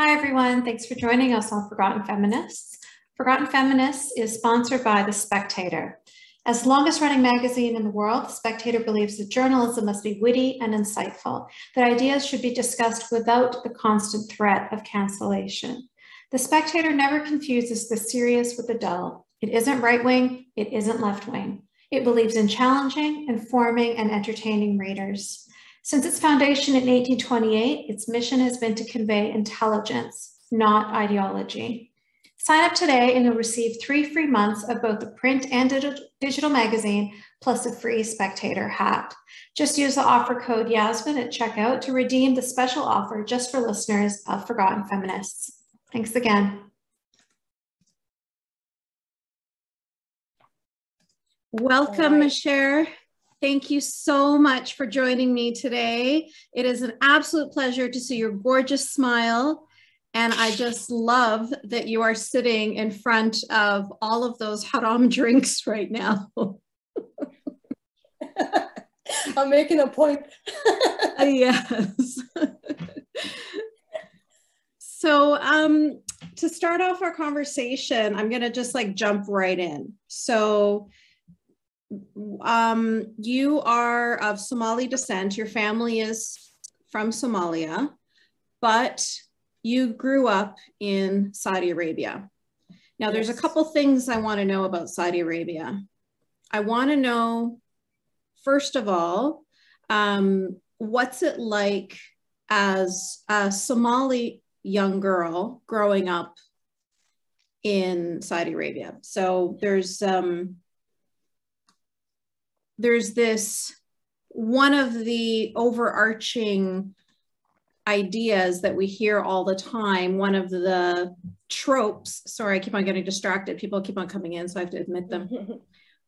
Hi, everyone. Thanks for joining us on Forgotten Feminists. Forgotten Feminists is sponsored by The Spectator. As the longest running magazine in the world, The Spectator believes that journalism must be witty and insightful, that ideas should be discussed without the constant threat of cancellation. The Spectator never confuses the serious with the dull. It isn't right wing, it isn't left wing. It believes in challenging, informing, and entertaining readers. Since its foundation in 1828, its mission has been to convey intelligence, not ideology. Sign up today and you'll receive three free months of both the print and digital magazine, plus a free spectator hat. Just use the offer code Yasmine at checkout to redeem the special offer just for listeners of Forgotten Feminists. Thanks again. Welcome, right. Cher. Thank you so much for joining me today. It is an absolute pleasure to see your gorgeous smile. And I just love that you are sitting in front of all of those haram drinks right now. I'm making a point. yes. so, um, to start off our conversation, I'm going to just like jump right in. So, um, you are of Somali descent. Your family is from Somalia, but you grew up in Saudi Arabia. Now, there's a couple things I want to know about Saudi Arabia. I want to know, first of all, um, what's it like as a Somali young girl growing up in Saudi Arabia? So there's um, there's this one of the overarching ideas that we hear all the time one of the tropes sorry i keep on getting distracted. People keep on coming in so i have to admit them.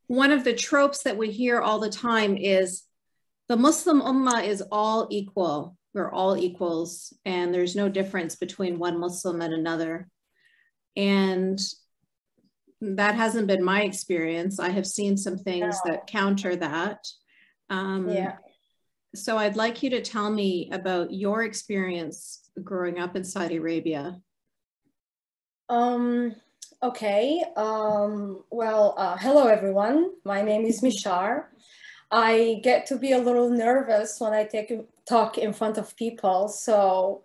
One of the tropes that we hear all the time is the muslim ummah is all equal. We're all equals and there's no difference between one muslim and another. And that hasn't been my experience. I have seen some things no. that counter that. Um, yeah. So I'd like you to tell me about your experience growing up in Saudi Arabia. Um, okay. Um, well, uh, hello everyone. My name is Meshair. I get to be a little nervous when I take talk in front of people. So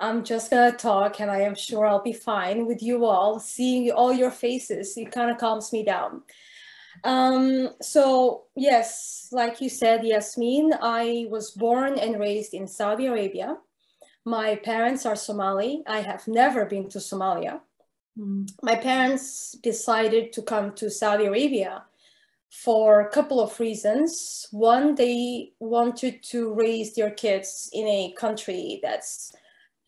I'm just gonna talk and I am sure I'll be fine with you all. Seeing all your faces, it kind of calms me down. Um, so yes, like you said, Yasmine, I was born and raised in Saudi Arabia. My parents are Somali. I have never been to Somalia. Mm. My parents decided to come to Saudi Arabia for a couple of reasons. One, they wanted to raise their kids in a country that's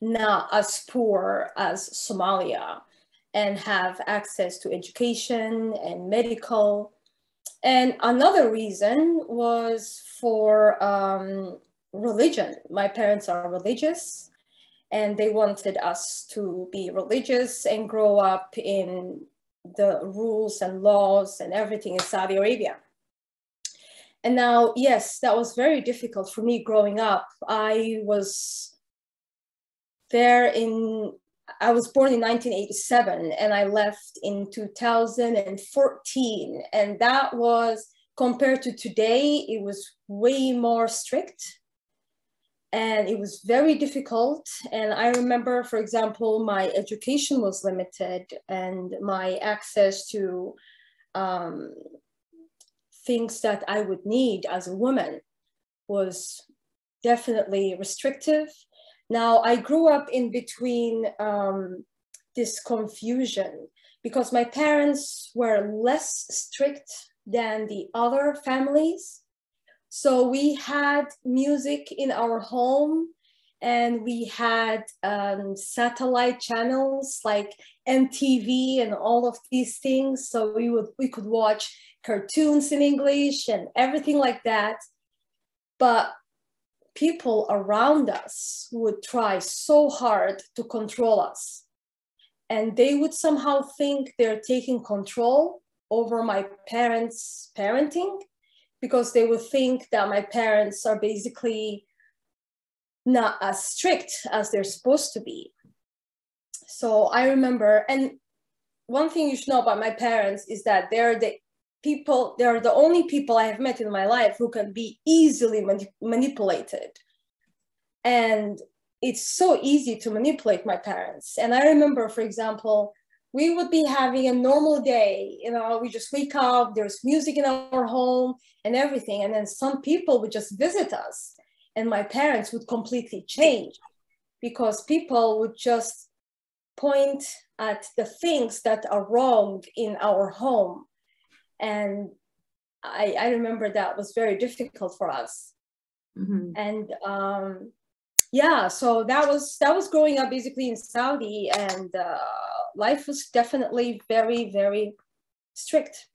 not as poor as Somalia and have access to education and medical. And another reason was for um, religion. My parents are religious and they wanted us to be religious and grow up in the rules and laws and everything in Saudi Arabia. And now, yes, that was very difficult for me growing up. I was there in I was born in 1987 and I left in 2014. And that was compared to today, it was way more strict and it was very difficult. And I remember, for example, my education was limited and my access to um, things that I would need as a woman was definitely restrictive now, I grew up in between um, this confusion because my parents were less strict than the other families. So we had music in our home and we had um, satellite channels like MTV and all of these things. So we would we could watch cartoons in English and everything like that. But people around us would try so hard to control us. And they would somehow think they're taking control over my parents' parenting because they would think that my parents are basically not as strict as they're supposed to be. so I remember, and one thing you should know about my parents is that they're the people, they're the only people I have met in my life who can be easily mani- manipulated. And it's so easy to manipulate my parents. And I remember, for example, we would be having a normal day, you know, we just wake up, there's music in our home and everything. And then some people would just visit us, and my parents would completely change because people would just point at the things that are wrong in our home. And I, I remember that was very difficult for us. Mm-hmm. And um, yeah, so that was that was growing up basically in Saudi, and uh, life was definitely very very strict.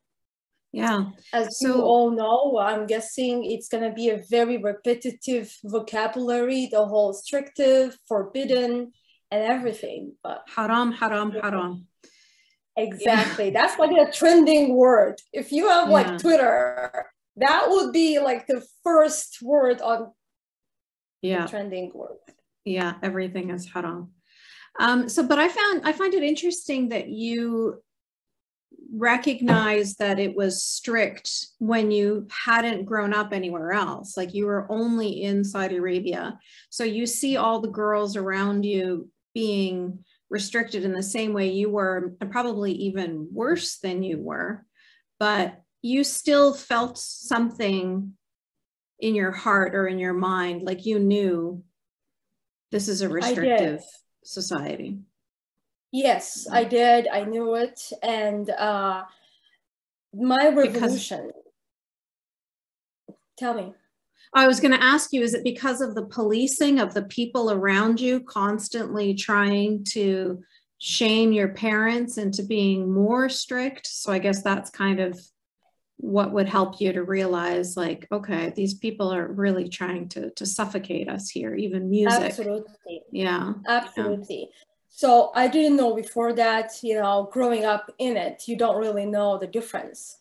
Yeah. As so, you all know, I'm guessing it's going to be a very repetitive vocabulary, the whole restrictive, forbidden, and everything. But haram, haram, haram. Exactly. Yeah. That's like a trending word. If you have like yeah. Twitter, that would be like the first word on yeah. trending word. Yeah, everything is haram. Um, so, but I found I find it interesting that you recognize that it was strict when you hadn't grown up anywhere else like you were only in saudi arabia so you see all the girls around you being restricted in the same way you were and probably even worse than you were but you still felt something in your heart or in your mind like you knew this is a restrictive society Yes, I did. I knew it. And uh, my revolution. Because, tell me. I was going to ask you is it because of the policing of the people around you constantly trying to shame your parents into being more strict? So I guess that's kind of what would help you to realize like okay these people are really trying to to suffocate us here even music absolutely yeah absolutely so I didn't know before that, you know, growing up in it, you don't really know the difference.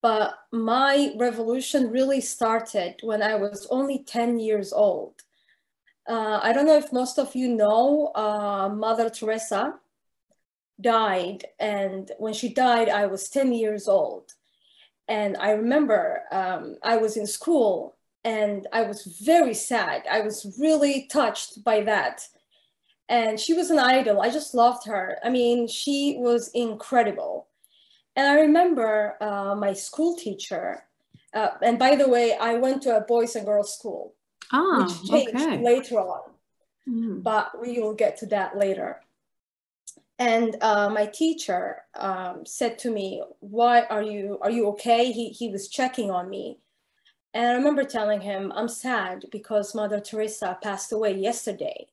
But my revolution really started when I was only 10 years old. Uh, I don't know if most of you know, uh, Mother Teresa died. And when she died, I was 10 years old. And I remember um, I was in school and I was very sad. I was really touched by that and she was an idol. I just loved her. I mean, she was incredible. And I remember uh, my school teacher, uh, and by the way, I went to a boys and girls school, oh, which changed okay. later on, mm. but we will get to that later. And uh, my teacher um, said to me, "Why are you are you okay?" He he was checking on me, and I remember telling him, "I'm sad because Mother Teresa passed away yesterday."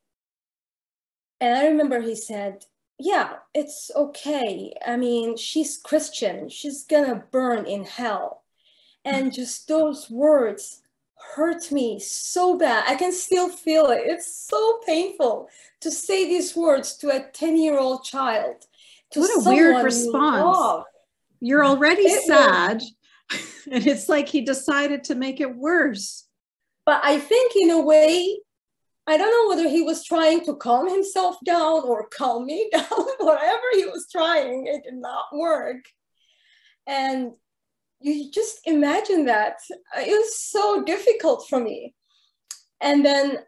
And I remember he said, Yeah, it's okay. I mean, she's Christian, she's gonna burn in hell. And just those words hurt me so bad. I can still feel it. It's so painful to say these words to a 10 year old child. what a weird response. You are already it sad. Was, and it's like he decided to make it worse. But I think, in a way, I don't know whether he was trying to calm himself down or calm me down, whatever he was trying, it did not work. And you just imagine that. It was so difficult for me. And then,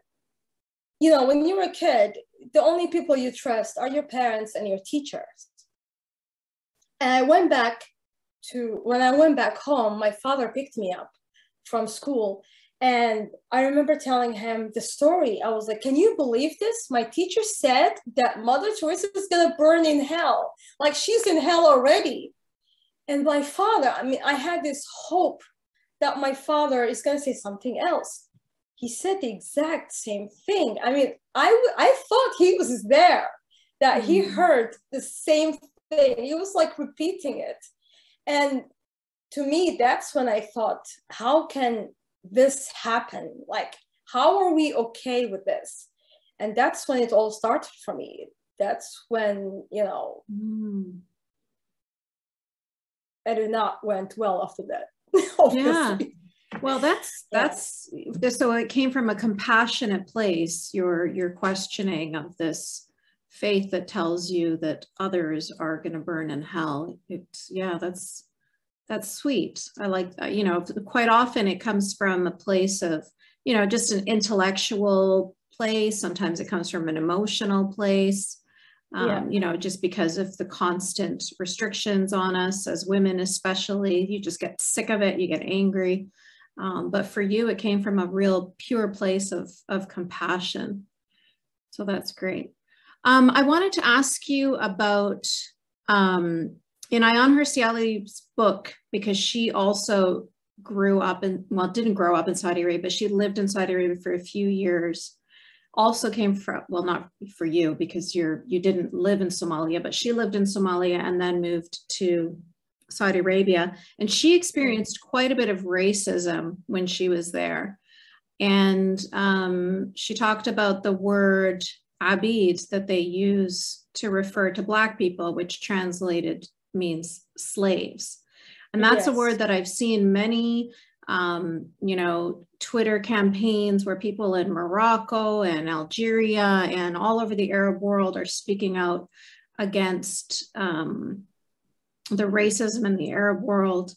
you know, when you're a kid, the only people you trust are your parents and your teachers. And I went back to, when I went back home, my father picked me up from school and I remember telling him the story. I was like, Can you believe this? My teacher said that Mother Teresa is going to burn in hell. Like she's in hell already. And my father, I mean, I had this hope that my father is going to say something else. He said the exact same thing. I mean, I, I thought he was there, that he mm. heard the same thing. He was like repeating it. And to me, that's when I thought, how can this happen? Like, how are we okay with this? And that's when it all started for me. That's when, you know, mm. it did not went well after that. yeah. Well, that's that's yeah. so it came from a compassionate place. Your your questioning of this faith that tells you that others are going to burn in hell. It's yeah, that's that's sweet. I like that. You know, quite often it comes from a place of, you know, just an intellectual place. Sometimes it comes from an emotional place. Um, yeah. You know, just because of the constant restrictions on us as women, especially, you just get sick of it. You get angry. Um, but for you, it came from a real pure place of, of compassion. So that's great. Um, I wanted to ask you about um, in Ayaan Hirsi Ali's book, because she also grew up in, well, didn't grow up in Saudi Arabia, but she lived in Saudi Arabia for a few years. Also came from, well, not for you because you're you didn't live in Somalia, but she lived in Somalia and then moved to Saudi Arabia. And she experienced quite a bit of racism when she was there. And um, she talked about the word abid that they use to refer to Black people, which translated means slaves. And that's yes. a word that I've seen many, um, you know, Twitter campaigns where people in Morocco and Algeria and all over the Arab world are speaking out against um, the racism in the Arab world.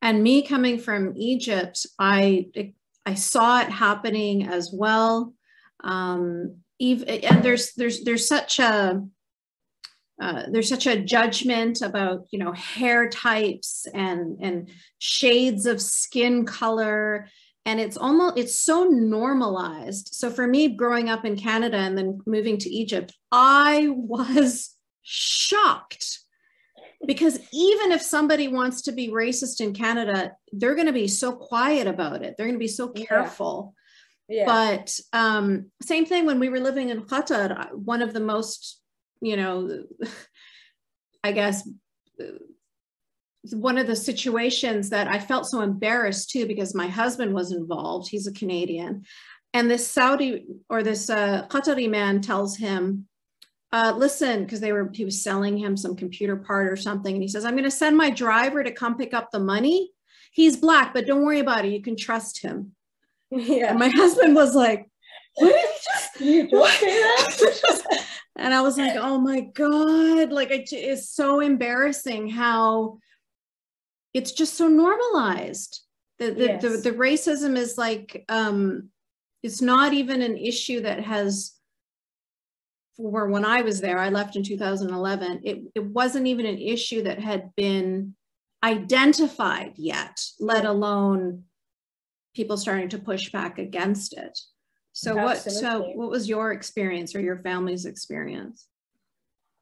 And me coming from Egypt, I I saw it happening as well. Um, even, and there's there's there's such a uh, there's such a judgment about you know hair types and and shades of skin color and it's almost it's so normalized so for me growing up in canada and then moving to egypt i was shocked because even if somebody wants to be racist in Canada, they're going to be so quiet about it. They're going to be so careful. Yeah. yeah. But um, same thing when we were living in Qatar, one of the most, you know, I guess one of the situations that I felt so embarrassed too because my husband was involved. He's a Canadian. And this Saudi or this uh, Qatari man tells him, uh, listen, because they were he was selling him some computer part or something, and he says, "I'm going to send my driver to come pick up the money. He's black, but don't worry about it. You can trust him." Yeah. And my husband was like, "What did you just, you just say that?" and I was like, "Oh my god!" Like it's so embarrassing how it's just so normalized. The the, yes. the the racism is like um, it's not even an issue that has for when I was there, I left in 2011, it, it wasn't even an issue that had been identified yet, let alone people starting to push back against it. So what so what was your experience or your family's experience?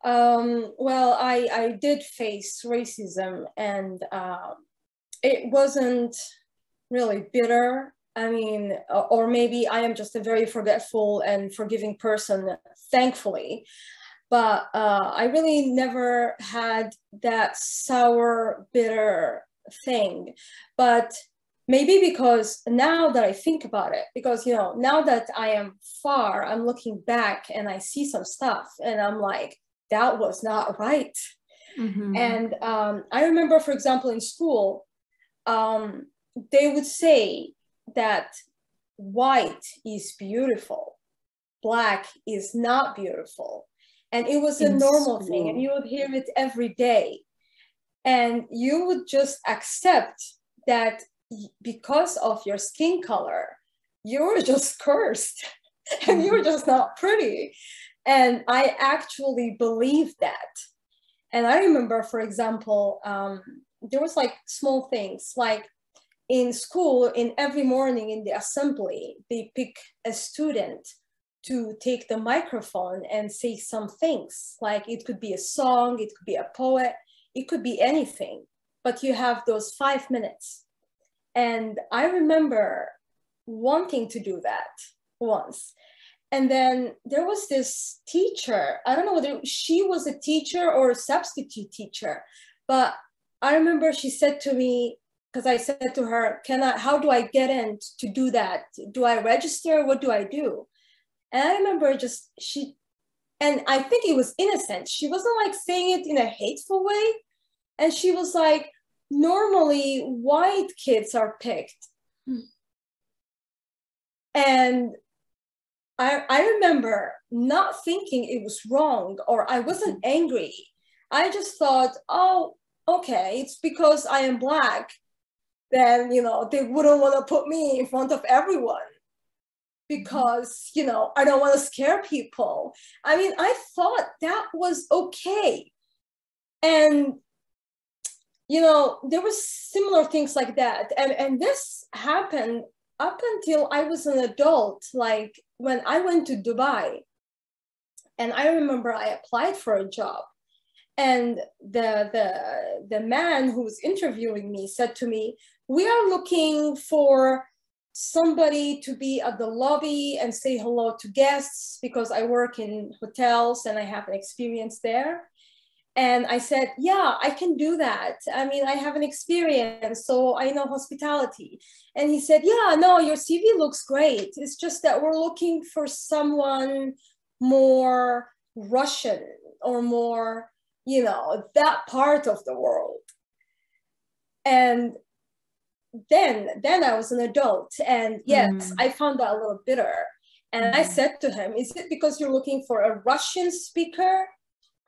Um, well, I, I did face racism and uh, it wasn't really bitter I mean, or maybe I am just a very forgetful and forgiving person, thankfully. But uh, I really never had that sour, bitter thing. But maybe because now that I think about it, because, you know, now that I am far, I'm looking back and I see some stuff and I'm like, that was not right. Mm-hmm. And um, I remember, for example, in school, um, they would say, that white is beautiful, black is not beautiful. And it was a normal school. thing, and you would hear it every day. And you would just accept that because of your skin color, you're just cursed and you're mm-hmm. just not pretty. And I actually believed that. And I remember, for example, um, there was like small things like in school, in every morning in the assembly, they pick a student to take the microphone and say some things. Like it could be a song, it could be a poet, it could be anything, but you have those five minutes. And I remember wanting to do that once. And then there was this teacher, I don't know whether she was a teacher or a substitute teacher, but I remember she said to me, because I said to her, "Can I? How do I get in to do that? Do I register? What do I do?" And I remember just she, and I think it was innocent. She wasn't like saying it in a hateful way, and she was like, "Normally, white kids are picked." Hmm. And I, I remember not thinking it was wrong or I wasn't angry. I just thought, oh, okay, it's because I am black. Then, you know, they wouldn't want to put me in front of everyone because, you know, I don't want to scare people. I mean, I thought that was okay. And, you know, there was similar things like that. And, and this happened up until I was an adult, like when I went to Dubai. And I remember I applied for a job and the, the, the man who was interviewing me said to me, we are looking for somebody to be at the lobby and say hello to guests because I work in hotels and I have an experience there. And I said, yeah, I can do that. I mean, I have an experience, so I know hospitality. And he said, yeah, no, your CV looks great. It's just that we're looking for someone more Russian or more, you know, that part of the world. And then, then I was an adult. And yes, mm. I found that a little bitter. And mm. I said to him, is it because you're looking for a Russian speaker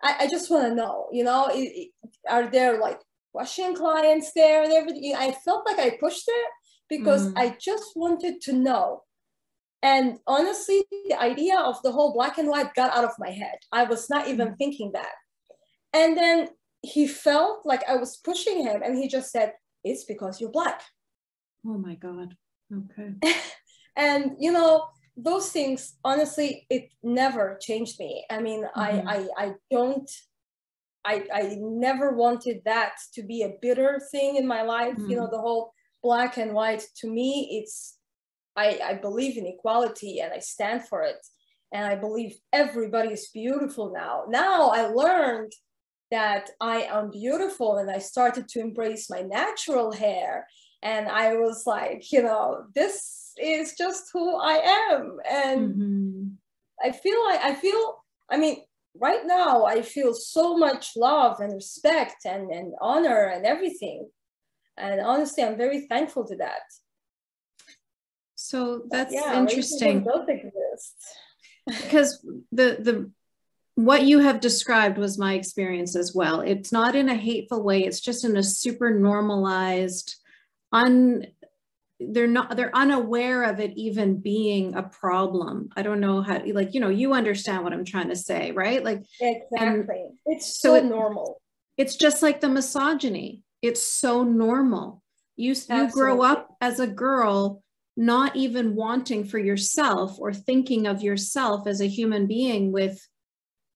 I, I just want to know, you know, it, it, are there like Russian clients there and everything? I felt like I pushed it because mm. I just wanted to know. And honestly, the idea of the whole black and white got out of my head. I was not even mm. thinking that. And then he felt like I was pushing him and he just said, It's because you're black. Oh my God. Okay. and, you know, those things honestly it never changed me i mean mm-hmm. I, I i don't i i never wanted that to be a bitter thing in my life mm-hmm. you know mm-hmm. the whole black and white to me it's i i believe in equality and i stand for it and i believe everybody is beautiful now now i learned that i am beautiful and i started to embrace my natural hair and i was like you know this is just who I am. And mm-hmm. I feel like I feel, I mean, right now I feel so much love and respect and, and honor and everything. And honestly, I'm very thankful to that. So that's yeah, interesting. because the the what you have described was my experience as well. It's not in a hateful way. It's just in a super normalized, un they're not they're unaware of it even being a problem. I don't know how like you know you understand what i'm trying to say right? Like exactly. It's so, so it, normal. It's just like the misogyny. It's so normal. You Absolutely. you grow up as a girl not even wanting for yourself or thinking of yourself as a human being with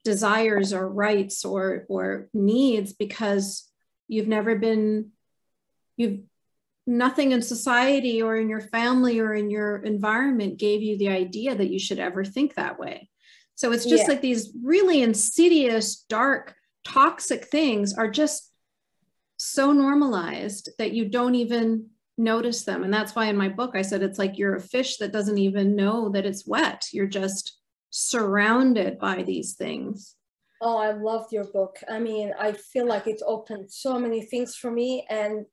desires or rights or or needs because you've never been you've nothing in society or in your family or in your environment gave you the idea that you should ever think that way. So it's just yeah. like these really insidious, dark, toxic things are just so normalized that you don't even notice them. And that's why in my book I said it's like you're a fish that doesn't even know that it's wet. You're just surrounded by these things. Oh, I loved your book. I mean, I feel like it opened so many things for me. And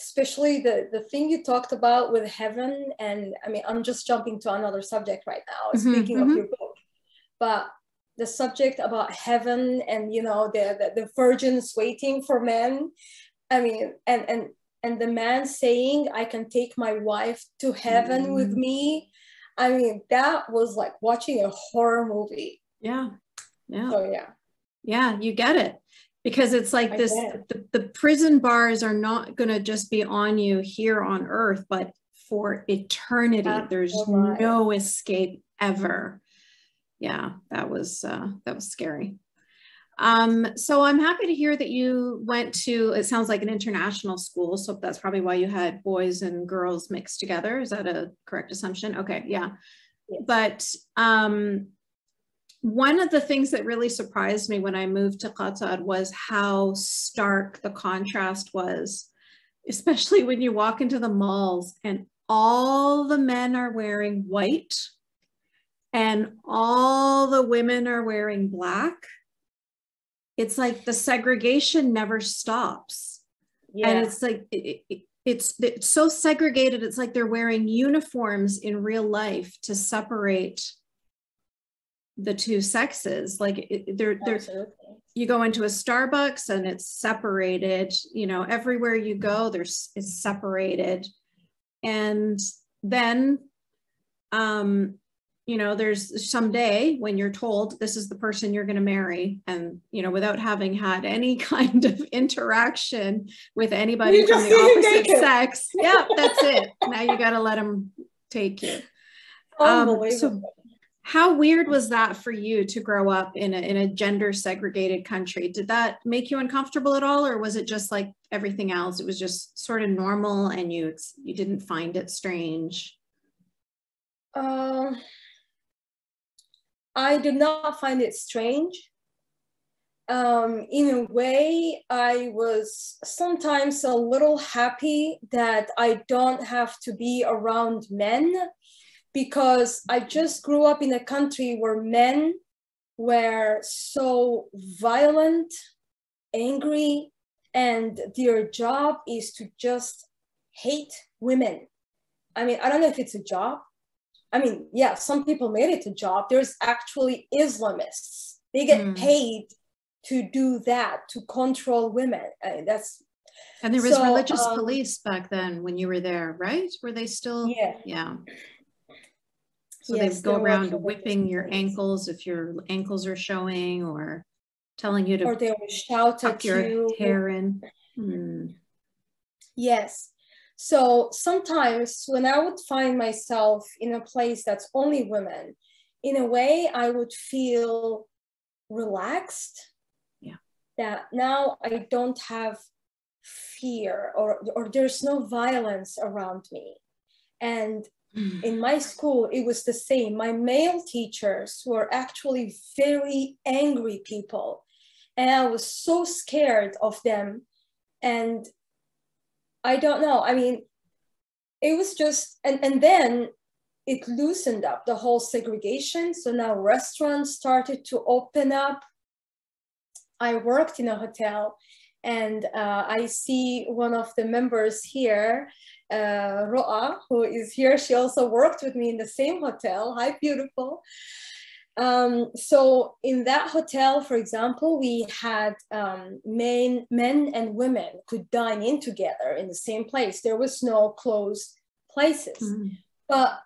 especially the the thing you talked about with heaven and i mean i'm just jumping to another subject right now mm-hmm, speaking mm-hmm. of your book. But the subject about heaven and you know the, the, the virgins waiting for men i mean and and and the man saying i can take my wife to heaven mm-hmm. with me. I mean that was like watching a horror movie. Yeah yeah. So yeah. Yeah you get it because it's like I this the, the, prison bars are not going to just be on you here on earth but for eternity. That's there's no escape ever. Yeah that was uh, that was scary. Um, so i'm happy to hear that you went to it sounds like an international school so that's probably why you had boys and girls mixed together. Is that a correct assumption? Okay yeah. Yes. but um, one of the things that really surprised me when I moved to Qatar was how stark the contrast was, especially when you walk into the malls and all the men are wearing white and all the women are wearing black. It's like the segregation never stops. Yeah. And it's like, it, it, it's, it's so segregated. It's like they're wearing uniforms in real life to separate the two sexes like it, they're they're you go into a starbucks and it's separated you know everywhere you go there's it's separated. And then um you know there's someday when you're told this is the person you're going to marry and you know without having had any kind of interaction with anybody you from the opposite sex yeah that's it. Now you got to let them take you. Um, so how weird was that for you to grow up in a, in a gender segregated country? Did that make you uncomfortable at all or was it just like everything else? It was just sort of normal and you you didn't find it strange? Um I did not find it strange. Um, in a way, I was sometimes a little happy that I don't have to be around men because I just grew up in a country where men were so violent, angry, and their job is to just hate women. I mean, I don't know if it's a job, I mean, yeah, some people made it a job. There's actually Islamists. They get mm. paid to do that, to control women. I that's and there was so, religious um, police back then when you were there, right? Were they still? Yeah. Yeah. So yes, they go around whipping your ankles if your ankles are showing, or telling you to or they will shout at your you. hair in. Hmm. Yes, so sometimes when I would find myself in a place that's only women, in a way I would feel relaxed. Yeah. That now I don't have fear or, or there's no violence around me. And. In my school, it was the same. My male teachers were actually very angry people. And I was so scared of them. And I don't know. I mean, it was just, and, and then it loosened up the whole segregation. So now restaurants started to open up. I worked in a hotel and uh, I see one of the members here, uh, Roa, who is here. She also worked with me in the same hotel. Hi, beautiful. Um, so in that hotel, for example, we had um, men, men and women could dine in together in the same place. There was no closed places, mm-hmm. but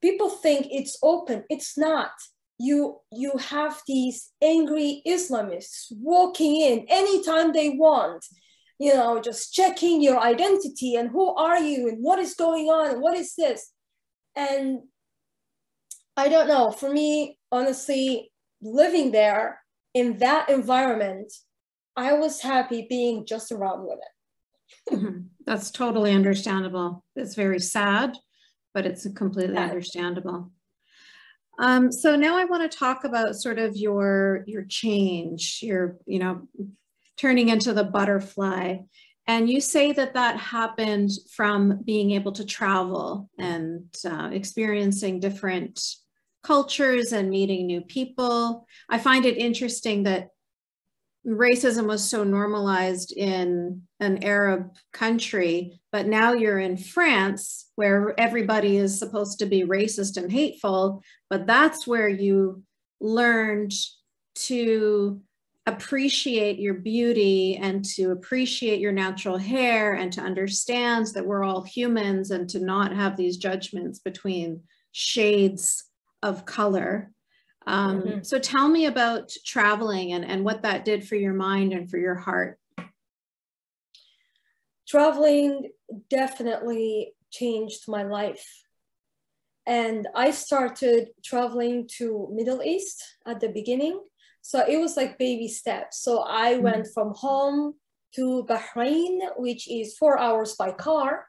people think it's open. It's not. You you have these angry Islamists walking in anytime they want, you know, just checking your identity and who are you and what is going on and what is this, and I don't know. For me, honestly, living there in that environment, I was happy being just around women. mm-hmm. That's totally understandable. It's very sad, but it's completely understandable. Um, so now I want to talk about sort of your your change, your you know turning into the butterfly. And you say that that happened from being able to travel and uh, experiencing different cultures and meeting new people. I find it interesting that racism was so normalized in an Arab country, but now you're in France where everybody is supposed to be racist and hateful, but that's where you learned to appreciate your beauty and to appreciate your natural hair and to understand that we're all humans and to not have these judgments between shades of color. Um, mm-hmm. So tell me about traveling and, and what that did for your mind and for your heart. Traveling definitely changed my life. And I started traveling to Middle East at the beginning. So it was like baby steps. So I mm-hmm. went from home to Bahrain, which is four hours by car.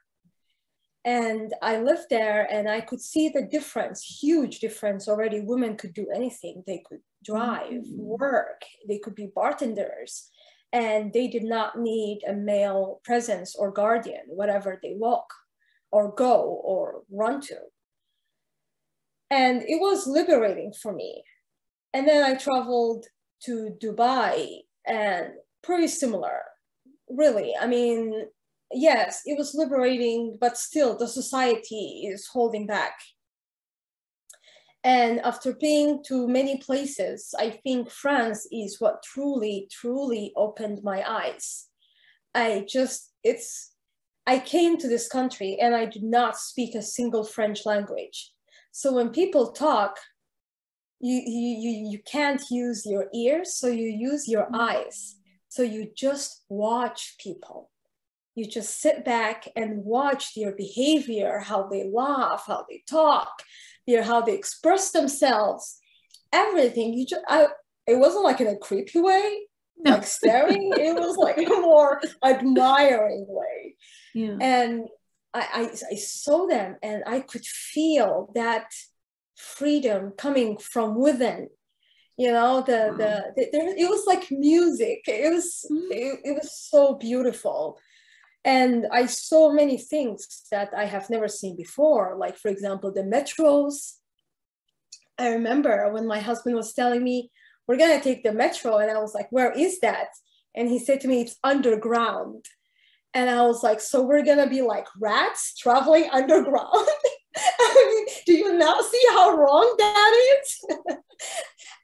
And I lived there and I could see the difference, huge difference already. Women could do anything. They could drive, mm-hmm. work, they could be bartenders, and they did not need a male presence or guardian, whatever they walk or go or run to. And it was liberating for me. And then I traveled to Dubai and pretty similar, really. I mean, yes, it was liberating, but still the society is holding back. And after being to many places, I think France is what truly, truly opened my eyes. I just, it's, I came to this country and I do not speak a single French language. So when people talk, you, you, you, can't use your ears, so you use your mm-hmm. eyes. So you just watch people. You just sit back and watch their behavior, how they laugh, how they talk, know, how they express themselves, everything. You just, I, it wasn't like in a creepy way, no. like staring. it was like a more admiring way. Yeah. And I, I, I saw them and I could feel that freedom coming from within you know the the, the there, it was like music it was mm-hmm. it, it was so beautiful and I saw many things that I have never seen before, like, for example, the metros. I remember when my husband was telling me, we're going to take the metro. And I was like, where is that? And he said to me, it's underground. And I was like, so we're going to be like rats traveling underground? Do you now see how wrong that is?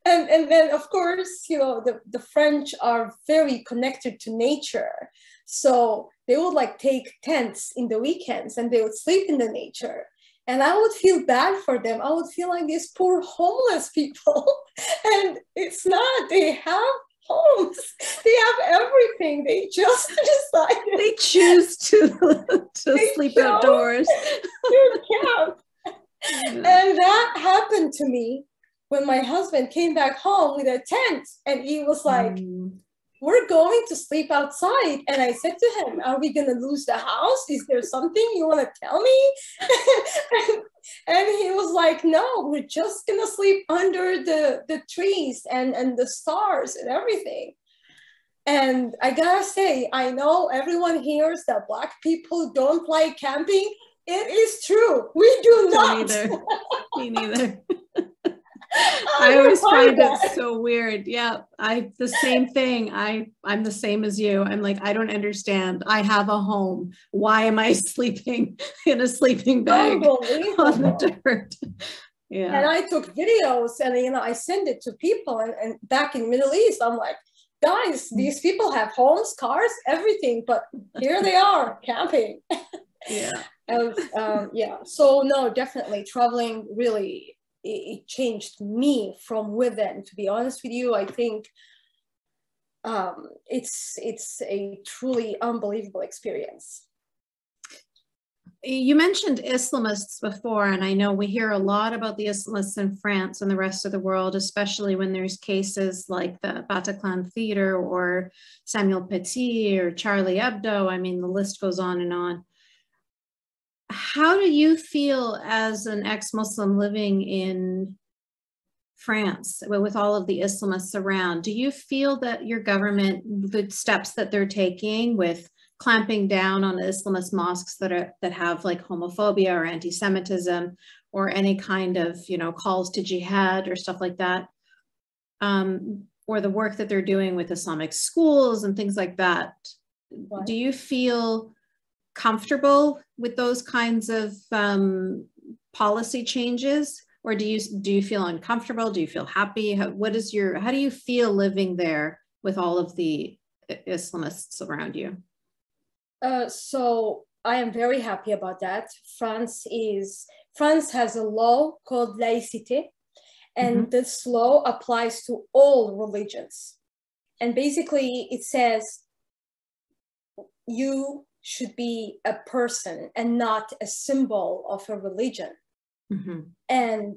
and, and then, of course, you know, the, the French are very connected to nature. So they would like take tents in the weekends and they would sleep in the nature. And I would feel bad for them. I would feel like these poor homeless people. and it's not, they have homes. They have everything. They just decide they choose to, to they sleep outdoors. To camp. And that happened to me when my husband came back home with a tent and he was like, mm we're going to sleep outside. And I said to him, Are we going to lose the house? Is there something you want to tell me? and, and, he was like, No, we're just going to sleep under the, the trees and, and the stars and everything. And I gotta say, I know everyone hears that Black people don't like camping. It is true. We do not. Me neither. Me neither. I always find that. it so weird. Yeah, I the same thing. I I'm the same as you. I'm like I don't understand. I have a home. Why am I sleeping in a sleeping bag on the dirt? Yeah. And I took videos and you know I send it to people and, and back in Middle East I'm like guys these people have homes cars everything but here they are camping yeah and um, yeah so no definitely traveling really it, changed me from within. To be honest with you, I think um, it's it's a truly unbelievable experience. You mentioned Islamists before, and I know we hear a lot about the Islamists in France and the rest of the world, especially when there's cases like the Bataclan Theater or Samuel Paty or Charlie Hebdo. I mean, the list goes on and on how do you feel as an ex-Muslim living in France with all of the Islamists around? Do you feel that your government, the steps that they're taking with clamping down on Islamist mosques that are that have like homophobia or anti-Semitism or any kind of you know calls to jihad or stuff like that, um, or the work that they're doing with Islamic schools and things like that? What? Do you feel comfortable with those kinds of um, policy changes? Or do you do you feel uncomfortable? Do you feel happy? How, what is your how do you feel living there with all of the islamists around you? Uh, so i am very happy about that. France is france has a law called laïcité and mm-hmm. this law applies to all religions. And basically it says you should be a person and not a symbol of a religion. Mm-hmm. And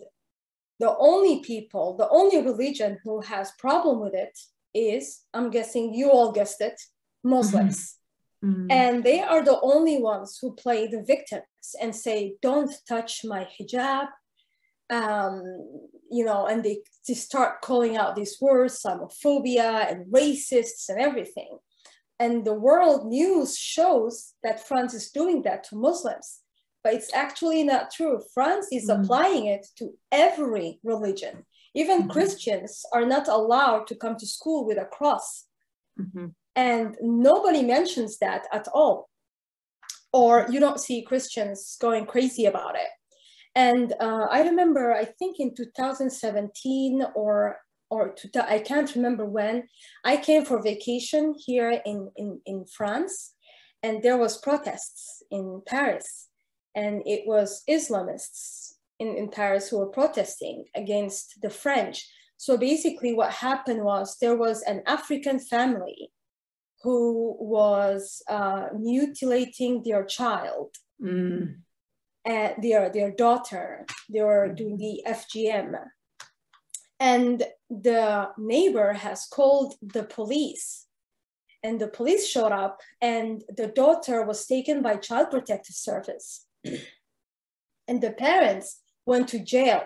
the only people, the only religion who has problem with it is, I'm guessing you all guessed it, Muslims. Mm-hmm. mm-hmm. And they are the only ones who play the victims and say, don't touch my hijab. Um, you know, and they, they start calling out these words, Islamophobia and racists and everything. And the world news shows that France is doing that to Muslims, but it's actually not true. France is mm-hmm. applying it to every religion. Even mm-hmm. Christians are not allowed to come to school with a cross. Mm-hmm. And nobody mentions that at all. Or you don't see Christians going crazy about it. And uh, I remember, I think in 2017 or or to, I can't remember when, I came for vacation here in, in, in France and there was protests in Paris and it was Islamists in, in Paris who were protesting against the French. So basically what happened was there was an African family who was uh, mutilating their child. Mm. And their, their daughter, they were doing the FGM. And the neighbor has called the police. And the police showed up and the daughter was taken by child protective service. And the parents went to jail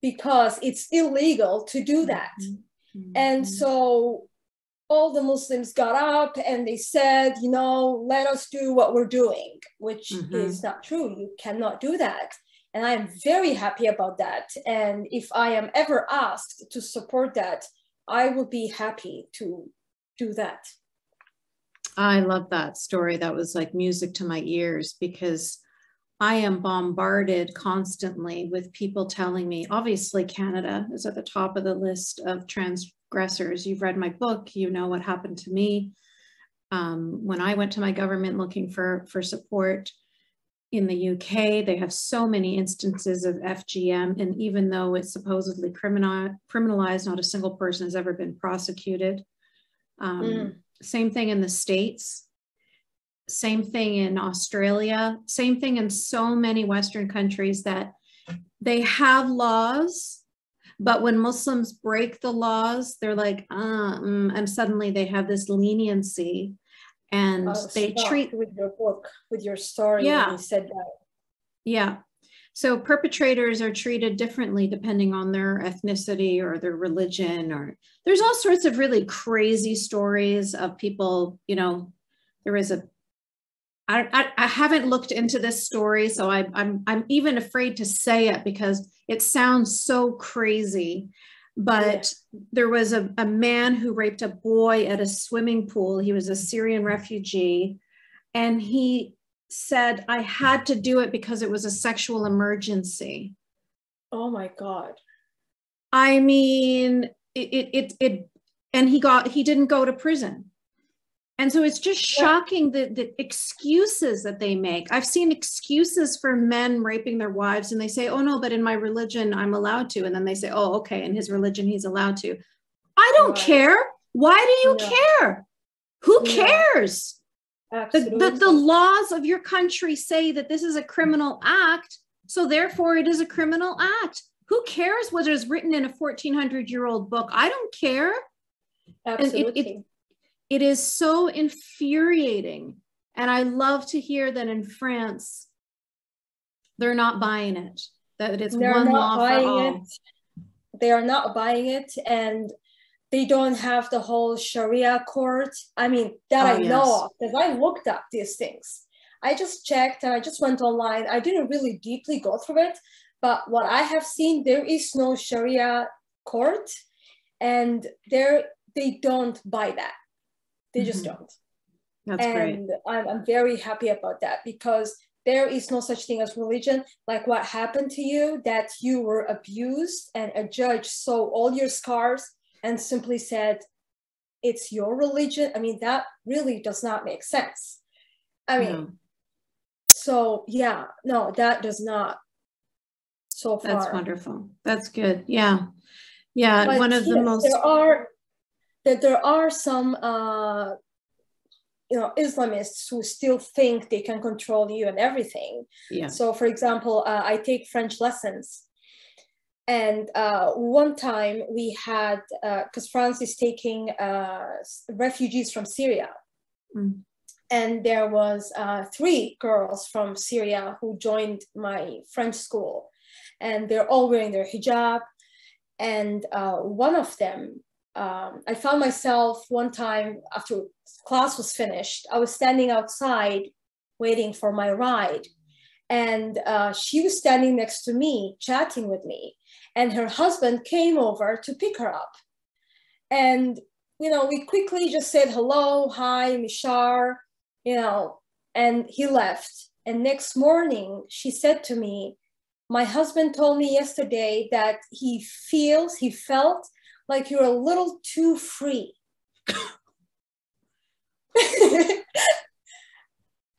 because it's illegal to do that. Mm-hmm. and so all the muslims got up and they said you know let us do what we're doing which mm-hmm. is not true. You cannot do that and I am very happy about that. And if I am ever asked to support that, I will be happy to do that. I love that story. That was like music to my ears because I am bombarded constantly with people telling me, obviously, Canada is at the top of the list of transgressors. You've read my book, you know what happened to me. Um, when I went to my government looking for, for support, in the UK, they have so many instances of FGM, and even though it's supposedly criminal, criminalized, not a single person has ever been prosecuted. Um, mm. Same thing in the States, same thing in Australia, same thing in so many Western countries that they have laws, but when Muslims break the laws, they're like, uh, mm, and suddenly they have this leniency and uh, they treat with your book with your story yeah. you said that. Yeah. So perpetrators are treated differently depending on their ethnicity or their religion or there's all sorts of really crazy stories of people you know there is a I, I, I haven't looked into this story, so I, I'm I'm even afraid to say it because it sounds so crazy. But yeah. there was a, a man who raped a boy at a swimming pool. He was a Syrian refugee. And he said, I had to do it because it was a sexual emergency. Oh my God. I mean, it, it, it, it and he got, he didn't go to prison. And so it's just shocking the, the excuses that they make. I've seen excuses for men raping their wives, and they say, oh no, but in my religion, I'm allowed to. And then they say, oh, okay, in his religion, he's allowed to. I don't right. care. Why do you no. care? Who no. cares? The, the, the laws of your country say that this is a criminal act, so therefore it is a criminal act. Who cares whether it's written in a 1400 year old book? I don't care. Absolutely. It, is so infuriating. And I love to hear that in France, they're not buying it, that it's they're one law for all. It. They are not buying it. And they don't have the whole Sharia court. I mean, that oh, I yes. know of, because I looked up these things. I just checked and I just went online. I didn't really deeply go through it, but what I have seen, there is no Sharia court, and there they don't buy that. They just mm-hmm. don't. That's and great. I'm, I'm very happy about that because there is no such thing as religion. Like what happened to you, that you were abused and a judge saw all your scars and simply said, it's your religion. I mean, that really does not make sense. I mean, no. so yeah, no, that does not so far. That's wonderful. That's good. Yeah. Yeah. But one of the most. There are that there are some uh, you know islamists who still think they can control you and everything. Yeah. so for example uh, i take french lessons. And uh, one time we had because uh, france is taking uh, refugees from syria. Mm. and there was uh, three girls from syria who joined my french school. And they're all wearing their hijab. And uh, one of them um, I found myself one time after class was finished, I was standing outside waiting for my ride. And uh, she was standing next to me, chatting with me. And her husband came over to pick her up. And, you know, we quickly just said hello, hi, Meshair, you know, and he left. And next morning, she said to me, My husband told me yesterday that he feels, he felt like you're a little too free.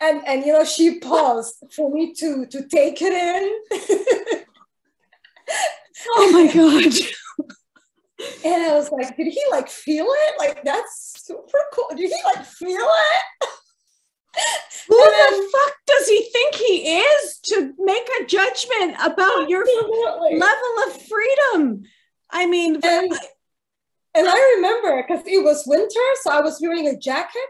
and and you know she paused for me to to take it in. Oh my god. And i was like did he like feel it? Like that's super cool. Did he like feel it? Who the fuck does he think he is to make a judgment about your level of freedom? I mean and, and i remember because it was winter so i was wearing a jacket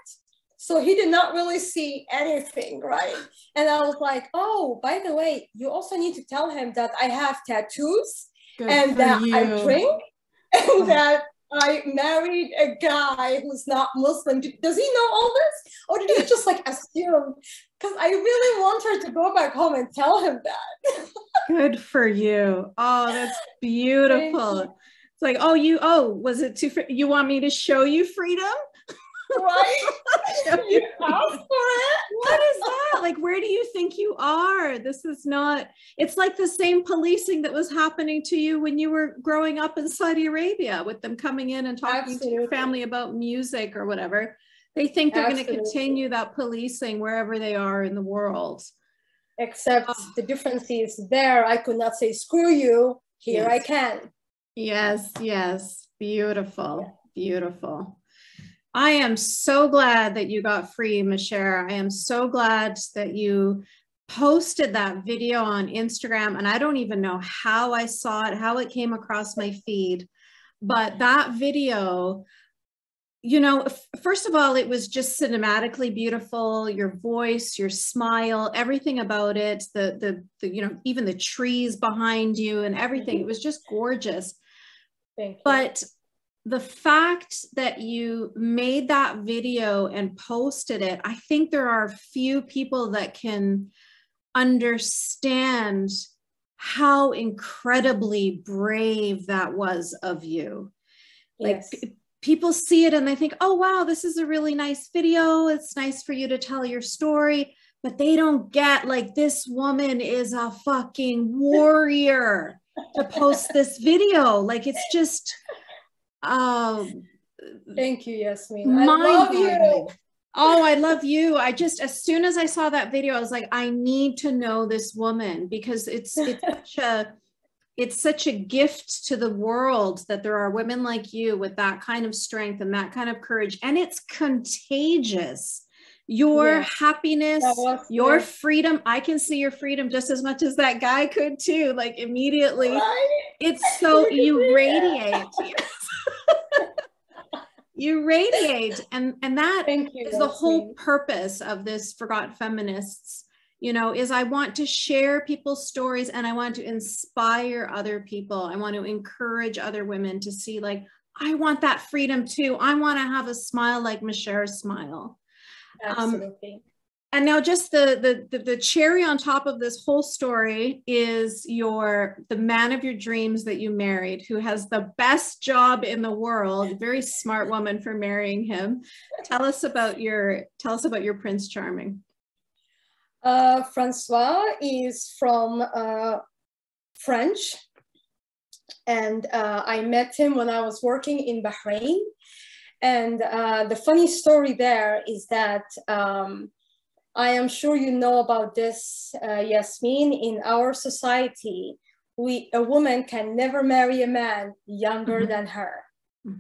so he did not really see anything, right? And I was like, oh, by the way, you also need to tell him that I have tattoos Good and that you. I drink and oh. that I married a guy who's not Muslim. Does he know all this? Or did he just like assume? Because I really want her to go back home and tell him that. Good for you. Oh, that's beautiful. It's like, oh, you, oh, was it too, fr- you want me to show you freedom? right? you asked for it. What is that? Like, where do you think you are? This is not, it's like the same policing that was happening to you when you were growing up in Saudi Arabia with them coming in and talking Absolutely. to your family about music or whatever. They think they're going to continue that policing wherever they are in the world. Except oh. the difference is there, I could not say, screw you. Here yes. I can. Yes, yes. Beautiful. Beautiful. I am so glad that you got free, Meshair. I am so glad that you posted that video on Instagram. And I don't even know how I saw it, how it came across my feed. But that video, you know, first of all, it was just cinematically beautiful. Your voice, your smile, everything about it, the, the, the you know, even the trees behind you and everything. Mm-hmm. It was just gorgeous. But the fact that you made that video and posted it, I think there are few people that can understand how incredibly brave that was of you. Yes. Like people see it and they think, oh, wow, this is a really nice video. It's nice for you to tell your story. But they don't get like this woman is a fucking warrior to post this video. Like it's just um, Thank you, Yasmine. I love you. Oh, I love you. I just as soon as I saw that video, I was like, I need to know this woman because it's it's such a it's such a gift to the world that there are women like you with that kind of strength and that kind of courage. And it's contagious. Your yes, happiness, your freedom. I can see your freedom just as much as that guy could too. Like immediately. Right? It's so you radiate. you radiate and and that you, is the whole purpose of this forgotten feminists you know is i want to share people's stories and i want to inspire other people i want to encourage other women to see like i want that freedom too i want to have a smile like Meshair's smile Absolutely. Um, and now just the, the, the cherry on top of this whole story is your the man of your dreams that you married who has the best job in the world very smart woman for marrying him. Tell us about your tell us about your prince charming. Uh, François is from uh, french. And uh, i met him when i was working in bahrain and uh, the funny story there is that um, I am sure you know about this, uh, Yasmine. In our society, we a woman can never marry a man younger mm-hmm. than her. Mm-hmm.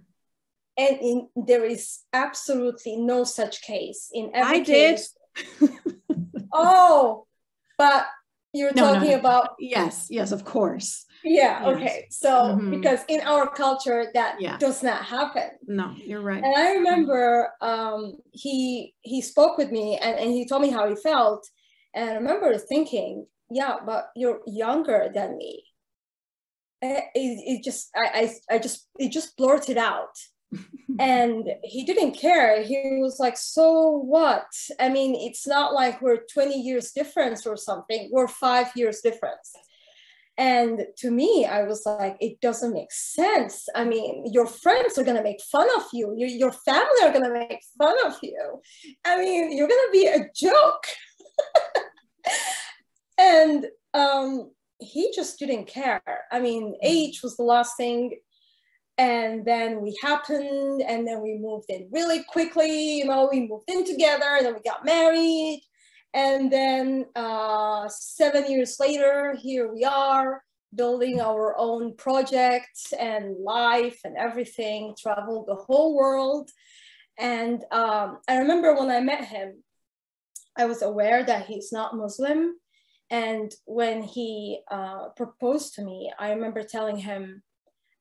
And in, there is absolutely no such case in every I case. did. oh, but you're no, talking no, no. about yes, yes, of course yeah yes. okay so mm-hmm. because in our culture that yeah. does not happen. No you're right. And i remember um, he he spoke with me and, and he told me how he felt. And i remember thinking yeah but you're younger than me. It, it, just I, I i just it just blurted out. And he didn't care. He was like so what? I mean it's not like we're 20 years difference or something. We're five years difference and to me, I was like, it doesn't make sense. I mean, your friends are going to make fun of you. Your, your family are going to make fun of you. I mean, you're going to be a joke. and um, he just didn't care. I mean, age was the last thing. And then we happened, and then we moved in really quickly. You know, we moved in together, and then we got married. And then uh, seven years later, here we are building our own projects and life and everything, traveled the whole world. And um, I remember when I met him, I was aware that he's not Muslim. And when he uh, proposed to me, I remember telling him,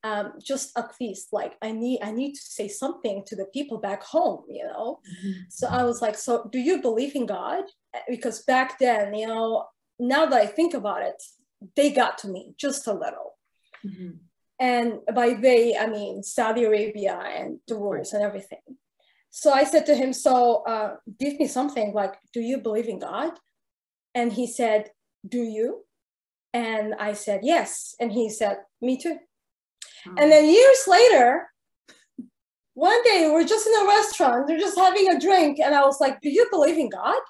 um, just at least like I need I need to say something to the people back home, you know. Mm-hmm. So I was like, so do you believe in God? Because back then, you know, now that I think about it, they got to me just a little. Mm-hmm. And by they, I mean Saudi Arabia and the rules and everything. So I said to him, So uh, give me something like, do you believe in God? And he said, Do you? And I said, Yes. And he said, Me too. And then years later, one day we're just in a restaurant, they're just having a drink. And I was like, Do you believe in God?